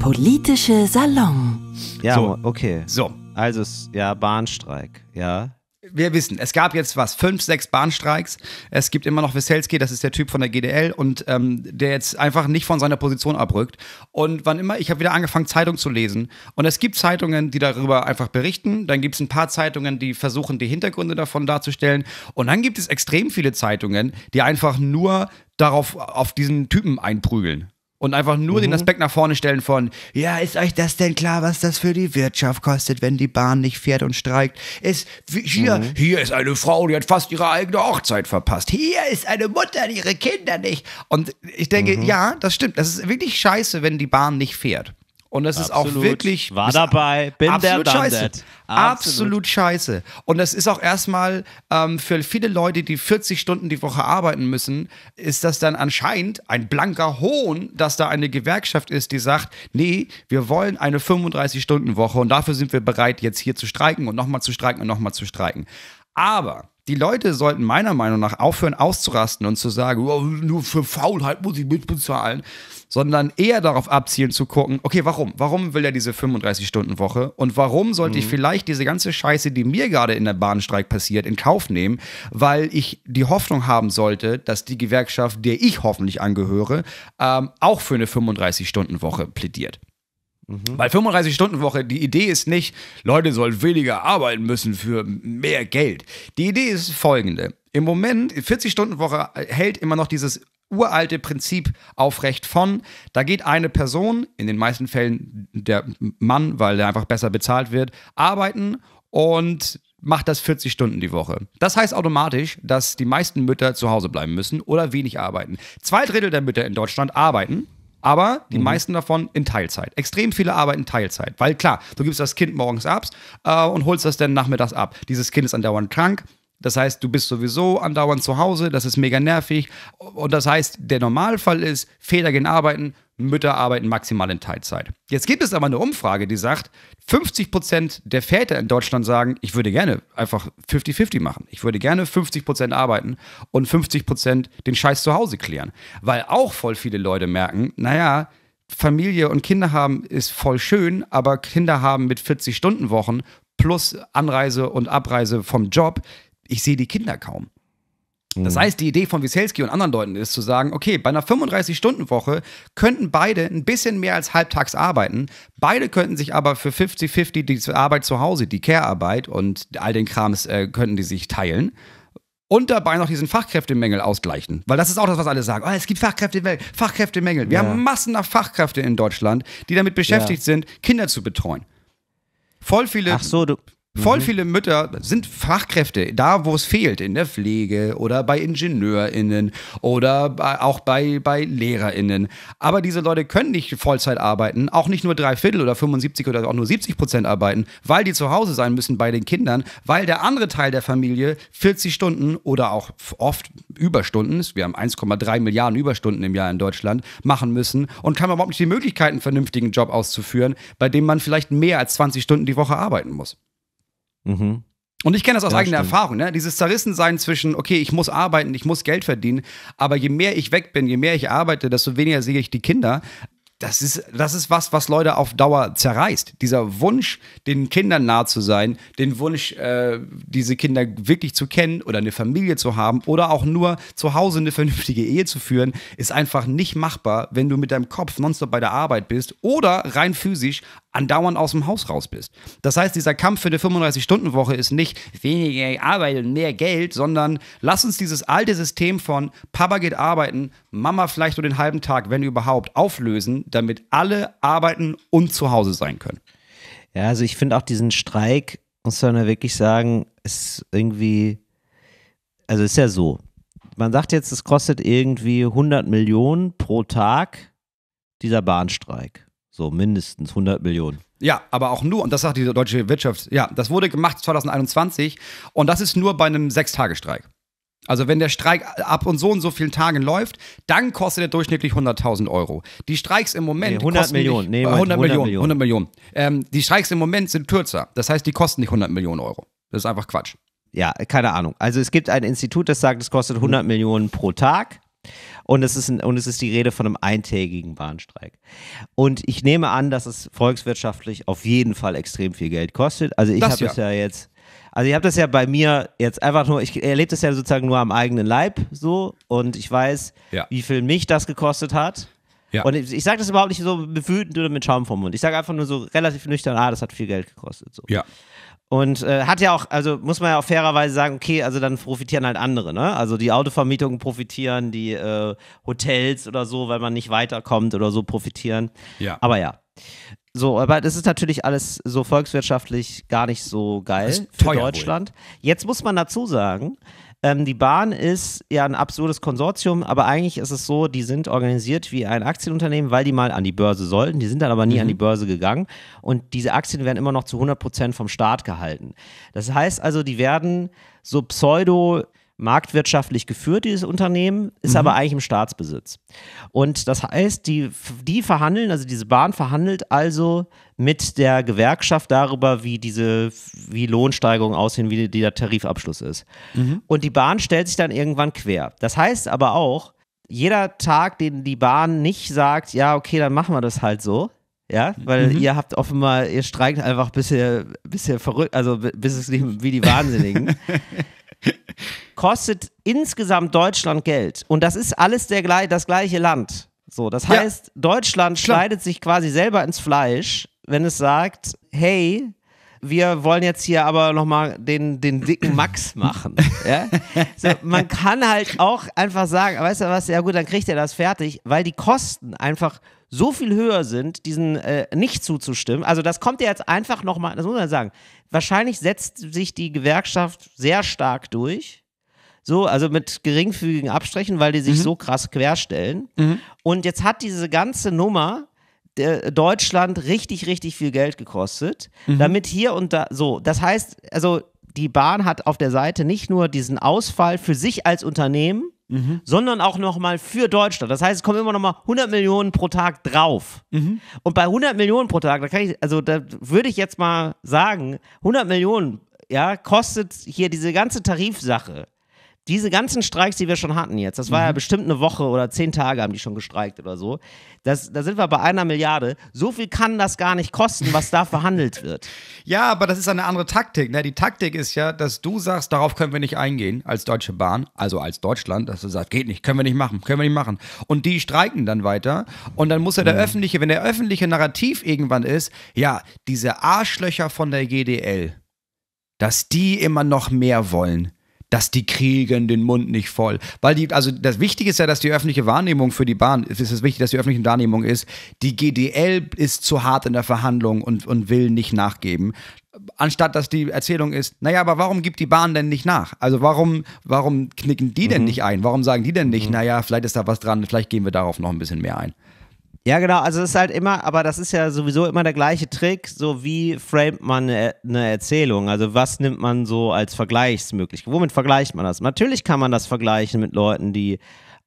politische Salon. Ja, So. okay. So, Also, es- ja, Bahnstreik, ja. wir wissen, es gab jetzt was, fünf, sechs Bahnstreiks. Es gibt immer noch Wieselski, das ist der Typ von der GDL und ähm, der jetzt einfach nicht von seiner Position abrückt. Und wann immer, ich habe wieder angefangen, Zeitung zu lesen. Und es gibt Zeitungen, die darüber einfach berichten. Dann gibt es ein paar Zeitungen, die versuchen, die Hintergründe davon darzustellen. Und dann gibt es extrem viele Zeitungen, die einfach nur darauf, auf diesen Typen einprügeln. Und einfach nur den Aspekt nach vorne stellen von, ja, ist euch das denn klar, was das für die Wirtschaft kostet, wenn die Bahn nicht fährt und streikt? Ist, hier, hier ist eine Frau, die hat fast ihre eigene Hochzeit verpasst. Hier ist eine Mutter, die ihre Kinder nicht. Und ich denke, ja, das stimmt. Das ist wirklich scheiße, wenn die Bahn nicht fährt. Und das ist auch Absolut. wirklich. War dabei, bin absolut der, scheiße. Absolut. Absolut. scheiße. Und das ist auch erstmal ähm, für viele Leute, die 40 Stunden die Woche arbeiten müssen, ist das dann anscheinend ein blanker Hohn, dass da eine Gewerkschaft ist, die sagt, nee, wir wollen eine 35-Stunden-Woche und dafür sind wir bereit, jetzt hier zu streiken und nochmal zu streiken und nochmal zu streiken. Aber die Leute sollten meiner Meinung nach aufhören auszurasten und zu sagen, oh, nur für Faulheit muss ich mitbezahlen, sondern eher darauf abzielen zu gucken, okay, warum? Warum will er diese 35-Stunden-Woche? Und warum sollte ich vielleicht diese ganze Scheiße, die mir gerade in der Bahnstreik passiert, in Kauf nehmen, weil ich die Hoffnung haben sollte, dass die Gewerkschaft, der ich hoffentlich angehöre, ähm, auch für eine 35-Stunden-Woche plädiert. Weil 35-Stunden-Woche, die Idee ist nicht, Leute sollen weniger arbeiten müssen für mehr Geld. Die Idee ist folgende. Im Moment, 40-Stunden-Woche hält immer noch dieses uralte Prinzip aufrecht von, da geht eine Person, in den meisten Fällen der Mann, weil der einfach besser bezahlt wird, arbeiten und macht das 40 Stunden die Woche. Das heißt automatisch, dass die meisten Mütter zu Hause bleiben müssen oder wenig arbeiten. Zwei Drittel der Mütter in Deutschland arbeiten aber die mhm. meisten davon in Teilzeit. Extrem viele arbeiten Teilzeit. Weil klar, du gibst das Kind morgens ab äh, und holst das dann nachmittags ab. Dieses Kind ist andauernd krank. Das heißt, du bist sowieso andauernd zu Hause, das ist mega nervig. Und das heißt, der Normalfall ist, Väter gehen arbeiten, Mütter arbeiten maximal in Teilzeit. Jetzt gibt es aber eine Umfrage, die sagt, 50 Prozent der Väter in Deutschland sagen, ich würde gerne einfach 50-50 machen. Ich würde gerne 50 Prozent arbeiten und 50 Prozent den Scheiß zu Hause klären. Weil auch voll viele Leute merken, naja, Familie und Kinder haben ist voll schön, aber Kinder haben mit 40 Stunden Wochen plus Anreise und Abreise vom Job, ich sehe die Kinder kaum. Das mhm. heißt, die Idee von Wieselski und anderen Leuten ist zu sagen, okay, bei einer 35-Stunden-Woche könnten beide ein bisschen mehr als halbtags arbeiten. Beide könnten sich aber für 50-50 die Arbeit zu Hause, die Care-Arbeit und all den Krams äh, könnten die sich teilen. Und dabei noch diesen Fachkräftemängel ausgleichen. Weil das ist auch das, was alle sagen. Oh, es gibt Fachkräftemängel. Fachkräftemängel. Wir ja. haben Massen nach Fachkräfte in Deutschland, die damit beschäftigt ja. sind, Kinder zu betreuen. Voll viele. Ach so, du, Voll mhm. viele Mütter sind Fachkräfte, da wo es fehlt, in der Pflege oder bei IngenieurInnen oder auch bei, bei LehrerInnen. Aber diese Leute können nicht Vollzeit arbeiten, auch nicht nur drei Viertel oder 75 oder auch nur 70 Prozent arbeiten, weil die zu Hause sein müssen bei den Kindern, weil der andere Teil der Familie 40 Stunden oder auch oft Überstunden, wir haben 1,3 Milliarden Überstunden im Jahr in Deutschland, machen müssen und kann überhaupt nicht die Möglichkeit, einen vernünftigen Job auszuführen, bei dem man vielleicht mehr als 20 Stunden die Woche arbeiten muss. Mhm. Und ich kenne das aus ja, eigener stimmt. Erfahrung, ne? Dieses Zerrissensein zwischen, okay, ich muss arbeiten, ich muss Geld verdienen, aber je mehr ich weg bin, je mehr ich arbeite, desto weniger sehe ich die Kinder das ist, das ist was, was Leute auf Dauer zerreißt. Dieser Wunsch, den Kindern nah zu sein, den Wunsch, äh, diese Kinder wirklich zu kennen oder eine Familie zu haben oder auch nur zu Hause eine vernünftige Ehe zu führen, ist einfach nicht machbar, wenn du mit deinem Kopf nonstop bei der Arbeit bist oder rein physisch andauernd aus dem Haus raus bist. Das heißt, dieser Kampf für eine 35-Stunden-Woche ist nicht weniger Arbeit und mehr Geld, sondern lass uns dieses alte System von Papa geht arbeiten, Mama vielleicht nur den halben Tag, wenn überhaupt, auflösen, damit alle arbeiten und zu Hause sein können. Ja, also ich finde auch diesen Streik, muss man ja wirklich sagen, ist irgendwie, also ist ja so. Man sagt jetzt, es kostet irgendwie 100 Millionen pro Tag, dieser Bahnstreik. So mindestens 100 Millionen. Ja, aber auch nur, und das sagt die deutsche Wirtschaft, ja, das wurde gemacht 2021 und das ist nur bei einem Sechstagestreik. Also wenn der Streik ab und so und so vielen Tagen läuft, dann kostet er durchschnittlich 100.000 Euro. Die Streiks im Moment nee, 100 Millionen. Nicht, nee, 100, 100 Millionen. 100 Millionen. Ähm, die Streiks im Moment sind kürzer. Das heißt, die kosten nicht 100 Millionen Euro. Das ist einfach Quatsch. Ja, keine Ahnung. Also es gibt ein Institut, das sagt, es kostet 100 mhm. Millionen pro Tag. Und es, ist ein, und es ist die Rede von einem eintägigen Bahnstreik. Und ich nehme an, dass es volkswirtschaftlich auf jeden Fall extrem viel Geld kostet. Also ich habe ja. das ja jetzt, also ich habe das ja bei mir jetzt einfach nur, ich erlebe das ja sozusagen nur am eigenen Leib so und ich weiß, ja. wie viel mich das gekostet hat. Ja. Und ich, ich sage das überhaupt nicht so wütend oder mit Schaum vom Mund. Ich sage einfach nur so relativ nüchtern, ah, das hat viel Geld gekostet. So. Ja. Und äh, hat ja auch, also muss man ja auch fairerweise sagen, okay, also dann profitieren halt andere, ne? Also die Autovermietungen profitieren, die äh, Hotels oder so, weil man nicht weiterkommt oder so profitieren. Ja. Aber ja. So, aber das ist natürlich alles so volkswirtschaftlich gar nicht so geil für Deutschland. Wohl. Jetzt muss man dazu sagen, ähm, die Bahn ist ja ein absurdes Konsortium, aber eigentlich ist es so, die sind organisiert wie ein Aktienunternehmen, weil die mal an die Börse sollten. Die sind dann aber nie mhm. an die Börse gegangen und diese Aktien werden immer noch zu 100 Prozent vom Staat gehalten. Das heißt also, die werden so pseudo marktwirtschaftlich geführt, dieses Unternehmen, ist mhm. aber eigentlich im Staatsbesitz. Und das heißt, die, die verhandeln, also diese Bahn verhandelt also mit der Gewerkschaft darüber, wie diese, wie Lohnsteigerungen aussehen, wie der Tarifabschluss ist. Mhm. Und die Bahn stellt sich dann irgendwann quer. Das heißt aber auch, jeder Tag, den die Bahn nicht sagt, ja, okay, dann machen wir das halt so, ja, weil mhm. ihr habt offenbar, ihr streikt einfach bis ihr, bis ihr verrückt, also bis es nicht wie die Wahnsinnigen. kostet insgesamt Deutschland Geld. Und das ist alles der, das gleiche Land. So, das heißt, ja. Deutschland Klar. schneidet sich quasi selber ins Fleisch, wenn es sagt, hey, wir wollen jetzt hier aber nochmal den, den dicken Max machen. Ja? So, man kann halt auch einfach sagen, weißt du was, ja gut, dann kriegt er das fertig, weil die Kosten einfach so viel höher sind, diesen äh, nicht zuzustimmen. Also das kommt ja jetzt einfach nochmal, das muss man sagen, wahrscheinlich setzt sich die Gewerkschaft sehr stark durch. So, also mit geringfügigen Abstrichen, weil die sich mhm. so krass querstellen. Mhm. Und jetzt hat diese ganze Nummer Deutschland richtig, richtig viel Geld gekostet, mhm. damit hier und da, so, das heißt, also die Bahn hat auf der Seite nicht nur diesen Ausfall für sich als Unternehmen, mhm. sondern auch nochmal für Deutschland. Das heißt, es kommen immer nochmal 100 Millionen pro Tag drauf. Mhm. Und bei 100 Millionen pro Tag, da kann ich, also da würde ich jetzt mal sagen, 100 Millionen, ja, kostet hier diese ganze Tarifsache diese ganzen Streiks, die wir schon hatten jetzt, das war mhm. ja bestimmt eine Woche oder zehn Tage haben die schon gestreikt oder so. Das, da sind wir bei einer Milliarde. So viel kann das gar nicht kosten, was da verhandelt wird. Ja, aber das ist eine andere Taktik. Ne? Die Taktik ist ja, dass du sagst, darauf können wir nicht eingehen als Deutsche Bahn, also als Deutschland, dass du sagst, geht nicht, können wir nicht machen, können wir nicht machen. Und die streiken dann weiter. Und dann muss ja der mhm. öffentliche, wenn der öffentliche Narrativ irgendwann ist, ja, diese Arschlöcher von der GDL, dass die immer noch mehr wollen dass die kriegen den Mund nicht voll. Weil die, also das Wichtige ist ja, dass die öffentliche Wahrnehmung für die Bahn, es ist wichtig, dass die öffentliche Wahrnehmung ist, die GDL ist zu hart in der Verhandlung und, und will nicht nachgeben. Anstatt dass die Erzählung ist, naja, aber warum gibt die Bahn denn nicht nach? Also warum, warum knicken die denn mhm. nicht ein? Warum sagen die denn nicht, mhm. naja, vielleicht ist da was dran, vielleicht gehen wir darauf noch ein bisschen mehr ein? Ja, genau, also es ist halt immer, aber das ist ja sowieso immer der gleiche Trick, so wie framet man eine, eine Erzählung, also was nimmt man so als Vergleichsmöglichkeit, womit vergleicht man das? Natürlich kann man das vergleichen mit Leuten, die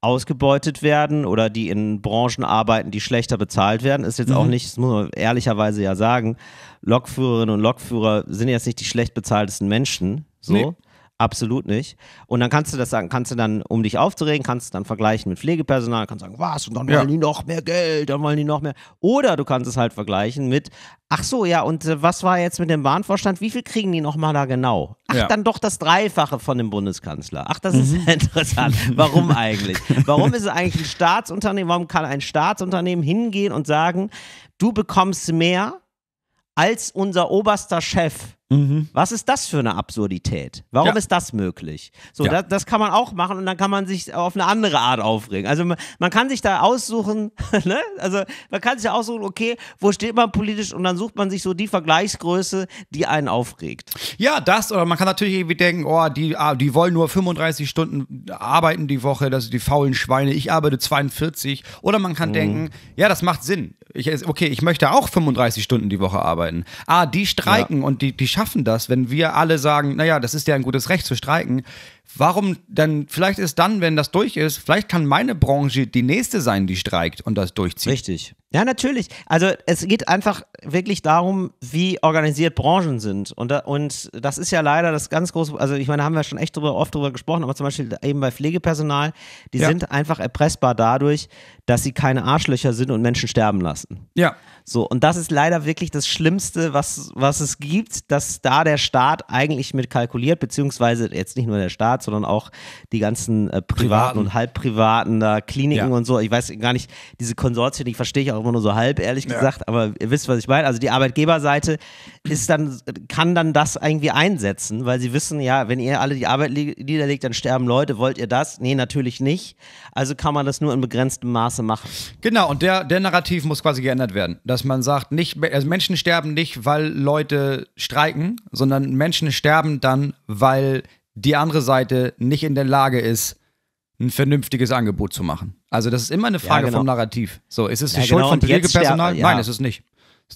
ausgebeutet werden oder die in Branchen arbeiten, die schlechter bezahlt werden, ist jetzt mhm. auch nicht, das muss man ehrlicherweise ja sagen, Lokführerinnen und Lokführer sind jetzt nicht die schlecht bezahltesten Menschen, so. Nee. Absolut nicht. Und dann kannst du das sagen, kannst du dann, um dich aufzuregen, kannst du dann vergleichen mit Pflegepersonal, kannst sagen, was, und dann ja. wollen die noch mehr Geld, dann wollen die noch mehr. Oder du kannst es halt vergleichen mit, ach so, ja, und äh, was war jetzt mit dem Bahnvorstand, wie viel kriegen die nochmal da genau? Ach, ja. dann doch das Dreifache von dem Bundeskanzler. Ach, das ist mhm. interessant. Warum eigentlich? Warum ist es eigentlich ein Staatsunternehmen, warum kann ein Staatsunternehmen hingehen und sagen, du bekommst mehr als unser oberster Chef? Mhm. Was ist das für eine Absurdität? Warum ja. ist das möglich? So, ja. das, das, kann man auch machen und dann kann man sich auf eine andere Art aufregen. Also man, man kann sich da aussuchen, ne? also man kann sich aussuchen, okay, wo steht man politisch und dann sucht man sich so die Vergleichsgröße, die einen aufregt. Ja, das oder man kann natürlich irgendwie denken, oh, die, ah, die wollen nur 35 Stunden arbeiten die Woche, das sind die faulen Schweine, ich arbeite 42. Oder man kann mhm. denken, ja, das macht Sinn. Ich, okay, ich möchte auch 35 Stunden die Woche arbeiten. Ah, die streiken ja. und die, die schaffen das, wenn wir alle sagen, naja, das ist ja ein gutes Recht zu streiken. Warum dann, vielleicht ist dann, wenn das durch ist, vielleicht kann meine Branche die nächste sein, die streikt und das durchzieht. Richtig. Ja, natürlich. Also es geht einfach wirklich darum, wie organisiert Branchen sind. Und, und das ist ja leider das ganz große, also ich meine, da haben wir schon echt drüber, oft drüber gesprochen, aber zum Beispiel eben bei Pflegepersonal, die ja. sind einfach erpressbar dadurch, dass sie keine Arschlöcher sind und Menschen sterben lassen. Ja. So, und das ist leider wirklich das Schlimmste, was, was es gibt, dass da der Staat eigentlich mit kalkuliert, beziehungsweise jetzt nicht nur der Staat, sondern auch die ganzen äh, privaten, privaten, und halbprivaten da Kliniken ja. und so. Ich weiß gar nicht, diese Konsortien, die verstehe ich auch immer nur so halb, ehrlich ja. gesagt, aber ihr wisst, was ich meine. Also die Arbeitgeberseite ist dann, kann dann das irgendwie einsetzen, weil sie wissen, ja, wenn ihr alle die Arbeit niederlegt, dann sterben Leute. Wollt ihr das? Nee, natürlich nicht. Also kann man das nur in begrenztem Maße machen. Genau, und der, der Narrativ muss quasi geändert werden. Dass man sagt, nicht, also Menschen sterben nicht, weil Leute streiken, sondern Menschen sterben dann, weil die andere Seite nicht in der Lage ist, ein vernünftiges Angebot zu machen. Also das ist immer eine Frage ja, genau. vom Narrativ. So, ist es die ja, Schuld genau. von Pflegepersonal? Ja. Nein, ist es nicht.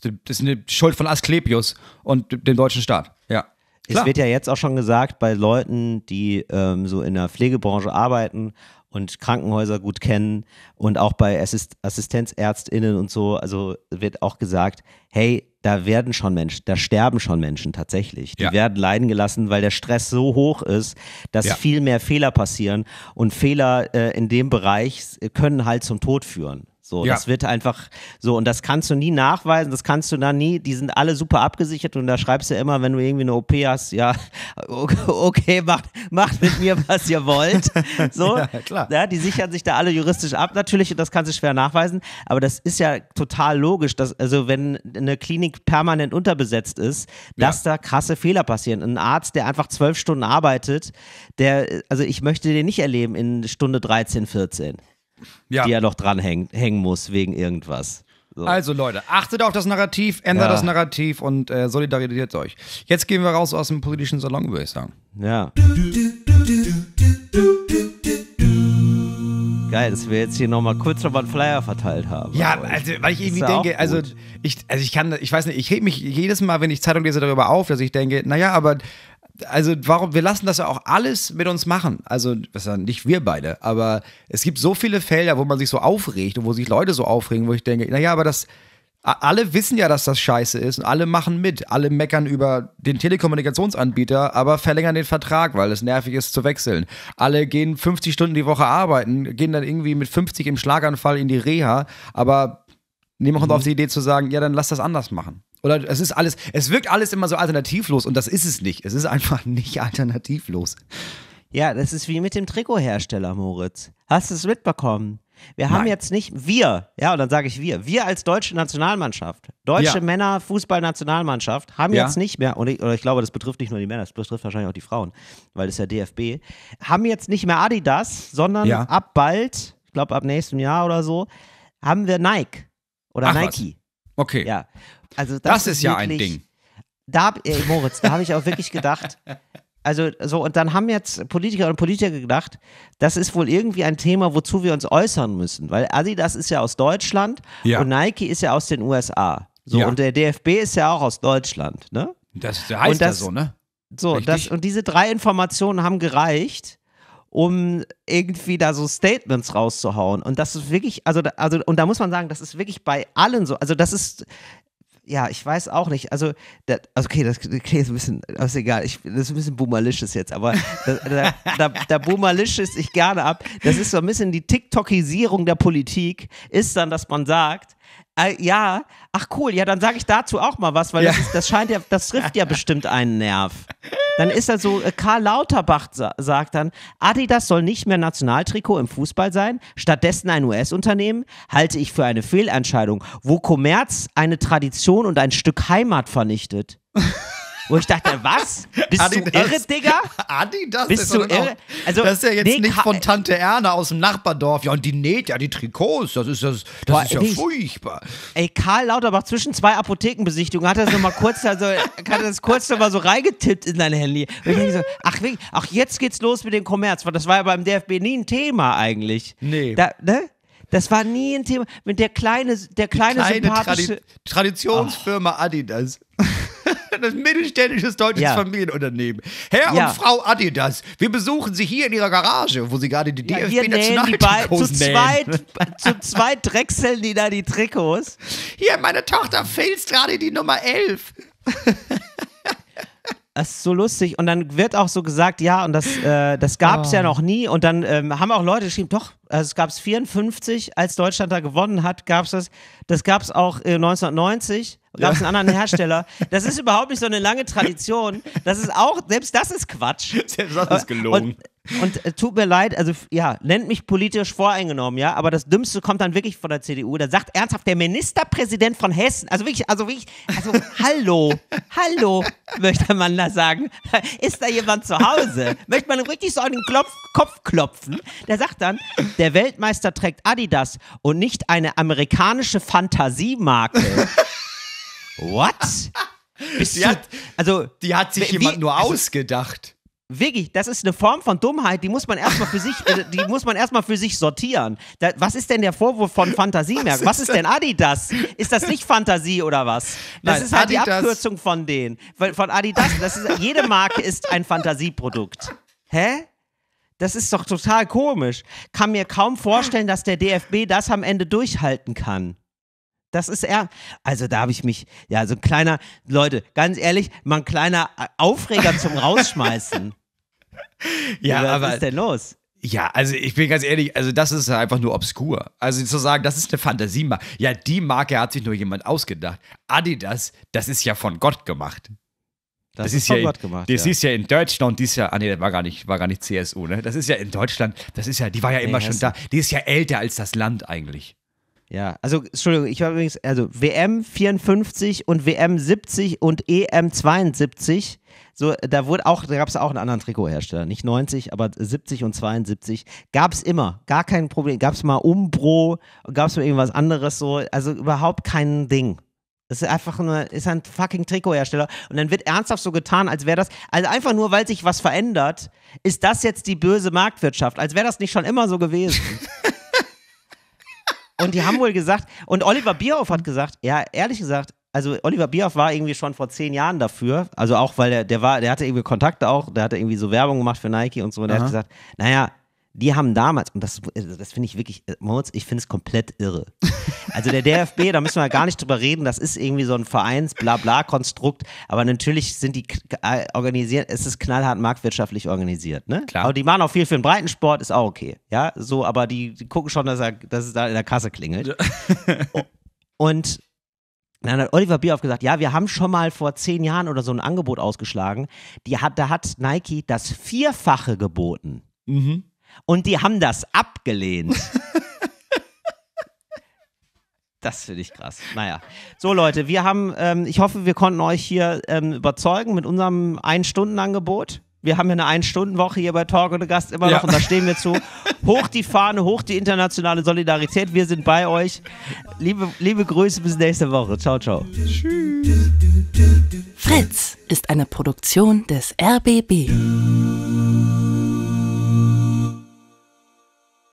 Das ist eine Schuld von Asklepios und dem deutschen Staat. Ja. Klar. Es wird ja jetzt auch schon gesagt, bei Leuten, die ähm, so in der Pflegebranche arbeiten und Krankenhäuser gut kennen und auch bei Assist AssistenzärztInnen und so, also wird auch gesagt, hey, da werden schon Menschen, da sterben schon Menschen tatsächlich. Die ja. werden leiden gelassen, weil der Stress so hoch ist, dass ja. viel mehr Fehler passieren und Fehler äh, in dem Bereich können halt zum Tod führen. So, Ja. das wird einfach so und das kannst du nie nachweisen, das kannst du dann nie, die sind alle super abgesichert und da schreibst du immer, wenn du irgendwie eine OP hast, ja, okay, macht, macht mit mir, was ihr wollt. So, Ja, klar. Ja, die sichern sich da alle juristisch ab natürlich und das kannst du schwer nachweisen, aber das ist ja total logisch, dass, also wenn eine Klinik permanent unterbesetzt ist, dass da krasse Fehler passieren. Ein Arzt, der einfach zwölf Stunden arbeitet, der, also ich möchte den nicht erleben in Stunde 13, 14 Ja. die er noch dranhängen hängen muss wegen irgendwas. So. Also Leute, achtet auf das Narrativ, ändert Ja. das Narrativ und äh, solidarisiert euch. Jetzt gehen wir raus aus dem politischen Salon, würde ich sagen. Ja. Geil, dass wir jetzt hier nochmal kurz nochmal einen Flyer verteilt haben. Ja, also, weil ich irgendwie denke, also ich, also ich kann, ich weiß nicht, ich reg mich jedes Mal, wenn ich Zeitung lese, darüber auf, dass ich denke, naja, aber also warum, wir lassen das ja auch alles mit uns machen. Also, nicht wir beide, aber es gibt so viele Felder, wo man sich so aufregt und wo sich Leute so aufregen, wo ich denke, naja, aber das, alle wissen ja, dass das scheiße ist und alle machen mit. Alle meckern über den Telekommunikationsanbieter, aber verlängern den Vertrag, weil es nervig ist zu wechseln. Alle gehen 50 Stunden die Woche arbeiten, gehen dann irgendwie mit 50 im Schlaganfall in die Reha, aber niemand kommt auf die Idee zu sagen, ja, dann lass das anders machen. Oder es ist alles, es wirkt alles immer so alternativlos und das ist es nicht. Es ist einfach nicht alternativlos. Ja, das ist wie mit dem Trikothersteller, Moritz. Hast du es mitbekommen? Wir haben Nein. jetzt nicht, wir, ja, und dann sage ich wir, wir als deutsche Nationalmannschaft, deutsche Ja. Männer Fußballnationalmannschaft, haben Ja. jetzt nicht mehr, und ich, oder ich glaube, das betrifft nicht nur die Männer, das betrifft wahrscheinlich auch die Frauen, weil das ist ja DFB, haben jetzt nicht mehr Adidas, sondern Ja. ab bald, ich glaube ab nächstem Jahr oder so, haben wir Nike oder Ach was. Nike. Okay. Ja. Also das, das, ist ja ein wirklich- Ding. da ey, Moritz, da habe ich auch wirklich gedacht, also so, und dann haben jetzt Politiker und Politiker gedacht, das ist wohl irgendwie ein Thema, wozu wir uns äußern müssen, weil Adidas ist ja aus Deutschland Ja. und Nike ist ja aus den USA. So, Ja. und der DFB ist ja auch aus Deutschland, ne? Das heißt Und das- ja so, ne? So, Richtig. das, und diese drei Informationen haben gereicht, um irgendwie da so Statements rauszuhauen. Und das ist wirklich, also, also, und da muss man sagen, das ist wirklich bei allen so. Also, das ist, ja, ich weiß auch nicht. Also, da, also okay, das klingt ein bisschen, ist egal. Ich, das ist ein bisschen boomerlicious jetzt, aber da, da, da, da boomerlicious ich gerne ab. Das ist so ein bisschen die TikTokisierung der Politik, ist dann, dass man sagt, äh, ja, ach cool, ja, dann sage ich dazu auch mal was, weil Ja. das, ist, das scheint ja, das trifft ja bestimmt einen Nerv. Dann ist er so, äh, Karl Lauterbach sa sagt dann, Adidas soll nicht mehr Nationaltrikot im Fußball sein, stattdessen ein US-Unternehmen, halte ich für eine Fehlentscheidung, wo Kommerz eine Tradition und ein Stück Heimat vernichtet. Wo ich dachte, was? Bist du Adidas. irre, Digga? Adidas Bist ist du doch dann auch- irre? Also, das ist ja jetzt nee, nicht von Tante Erna aus dem Nachbardorf. Ja, und die näht ja die Trikots. Das ist, das, das Boah, ist ja nicht- furchtbar. Ey, Karl Lauterbach zwischen zwei Apothekenbesichtigungen hat er so mal kurz, also, hat das kurz noch mal so reingetippt in sein Handy. Und so, ach, wirklich, ach, jetzt geht's los mit dem Kommerz, das war ja beim DFB nie ein Thema eigentlich. Nee. Da, ne? Das war nie ein Thema. Mit der kleine, der kleine, Kleine sympathische. Tradi Traditionsfirma Adidas. Das mittelständisches deutsches Ja. Familienunternehmen. Herr Ja. und Frau Adidas, wir besuchen Sie hier in Ihrer Garage, wo Sie gerade die Ja, die beiden, zu zweit, zu zweit drechseln die da die Trikots. Hier, meine Tochter filzt gerade die Nummer 11. Das ist so lustig. Und dann wird auch so gesagt, ja, und das, äh, das gab es ja noch nie. Und dann ähm, haben auch Leute geschrieben, doch, also es gab es 54, als Deutschland da gewonnen hat, gab es das. Das gab es auch äh, 1990, gab es einen anderen Hersteller. Das ist überhaupt nicht so eine lange Tradition. Das ist auch, selbst das ist Quatsch. Selbst das ist gelogen. Und, und äh, tut mir leid, also ja, nennt mich politisch voreingenommen, ja, aber das Dümmste kommt dann wirklich von der CDU. Da sagt ernsthaft der Ministerpräsident von Hessen, also wirklich, also wirklich, also hallo, hallo, möchte man da sagen. Ist da jemand zu Hause? Möchte man richtig so an den Klopf, Kopf klopfen? Der sagt dann, der Weltmeister trägt Adidas und nicht eine amerikanische Fantasiemarke. What? Bist Die du, hat- also, Die hat sich Wie- jemand nur also- ausgedacht. Wirklich, das ist eine Form von Dummheit, die muss man erstmal für sich, äh, die muss man erstmal für sich sortieren. Da, was ist denn der Vorwurf von Fantasiemerk? Was, ist denn Adidas? Ist das nicht Fantasie oder was? Das Nein, ist halt die Adidas- Abkürzung von denen. Von Adidas, das ist, jede Marke ist ein Fantasieprodukt. Hä? Das ist doch total komisch. Kann mir kaum vorstellen, dass der DFB das am Ende durchhalten kann. Das ist er. Also da habe ich mich, ja, so ein kleiner, Leute, ganz ehrlich, mal ein kleiner Aufreger zum Rausschmeißen. Ja, was aber ist denn los? Ja, also ich bin ganz ehrlich, also das ist einfach nur obskur. Also zu sagen, das ist eine Fantasiemarke. Ja, die Marke hat sich nur jemand ausgedacht. Adidas, das ist ja von Gott gemacht. Das, Das ist ja, Gott gemacht. Das ja. ist ja in Deutschland, die ist ja, ah nee, das war gar nicht, war gar nicht CSU, ne? Das ist ja in Deutschland, das ist ja, die war ja immer schon Hessen. da. Die ist ja älter als das Land eigentlich. Ja, also Entschuldigung, ich habe übrigens, also WM 54 und WM 70 und EM 72. So, da wurde auch, da gab es auch einen anderen Trikothersteller, nicht 90, aber 70 und 72. Gab es immer, gar kein Problem. Gab es mal Umbro, gab es mal irgendwas anderes so, also überhaupt kein Ding. Das ist einfach nur, ist ein fucking Trikothersteller. Und dann wird ernsthaft so getan, als wäre das, also einfach nur, weil sich was verändert, ist das jetzt die böse Marktwirtschaft, als wäre das nicht schon immer so gewesen. Und die haben wohl gesagt, und Oliver Bierhoff hat gesagt, ja, ehrlich gesagt, also Oliver Bierhoff war irgendwie schon vor zehn Jahren dafür, also auch, weil der, der war, der hatte irgendwie Kontakte auch, der hatte irgendwie so Werbung gemacht für Nike und so, und der Aha. hat gesagt, naja, die haben damals, und das, das finde ich wirklich, äh, Moritz, ich finde es komplett irre. Also der DFB, da müssen wir gar nicht drüber reden, das ist irgendwie so ein Vereins-Blabla-Konstrukt, aber natürlich sind die äh, organisiert, es ist knallhart marktwirtschaftlich organisiert, ne? Klar. Aber die machen auch viel für den Breitensport, ist auch okay, ja, so, aber die, die gucken schon, dass, er, dass es da in der Kasse klingelt. Und dann hat Oliver Bierhoff gesagt, ja, wir haben schon mal vor zehn Jahren oder so ein Angebot ausgeschlagen. Die hat, da hat Nike das Vierfache geboten. Und die haben das abgelehnt. Das finde ich krass. Naja. So, Leute, wir haben, ähm, ich hoffe, wir konnten euch hier ähm, überzeugen mit unserem Ein-Stunden-Angebot. Wir haben ja eine Ein-Stunden-Woche hier bei Talk und Gast immer noch Ja. und da stehen wir zu. Hoch die Fahne, hoch die internationale Solidarität. Wir sind bei euch. Liebe, liebe Grüße, bis nächste Woche. Ciao, ciao. Fritz ist eine Produktion des RBB.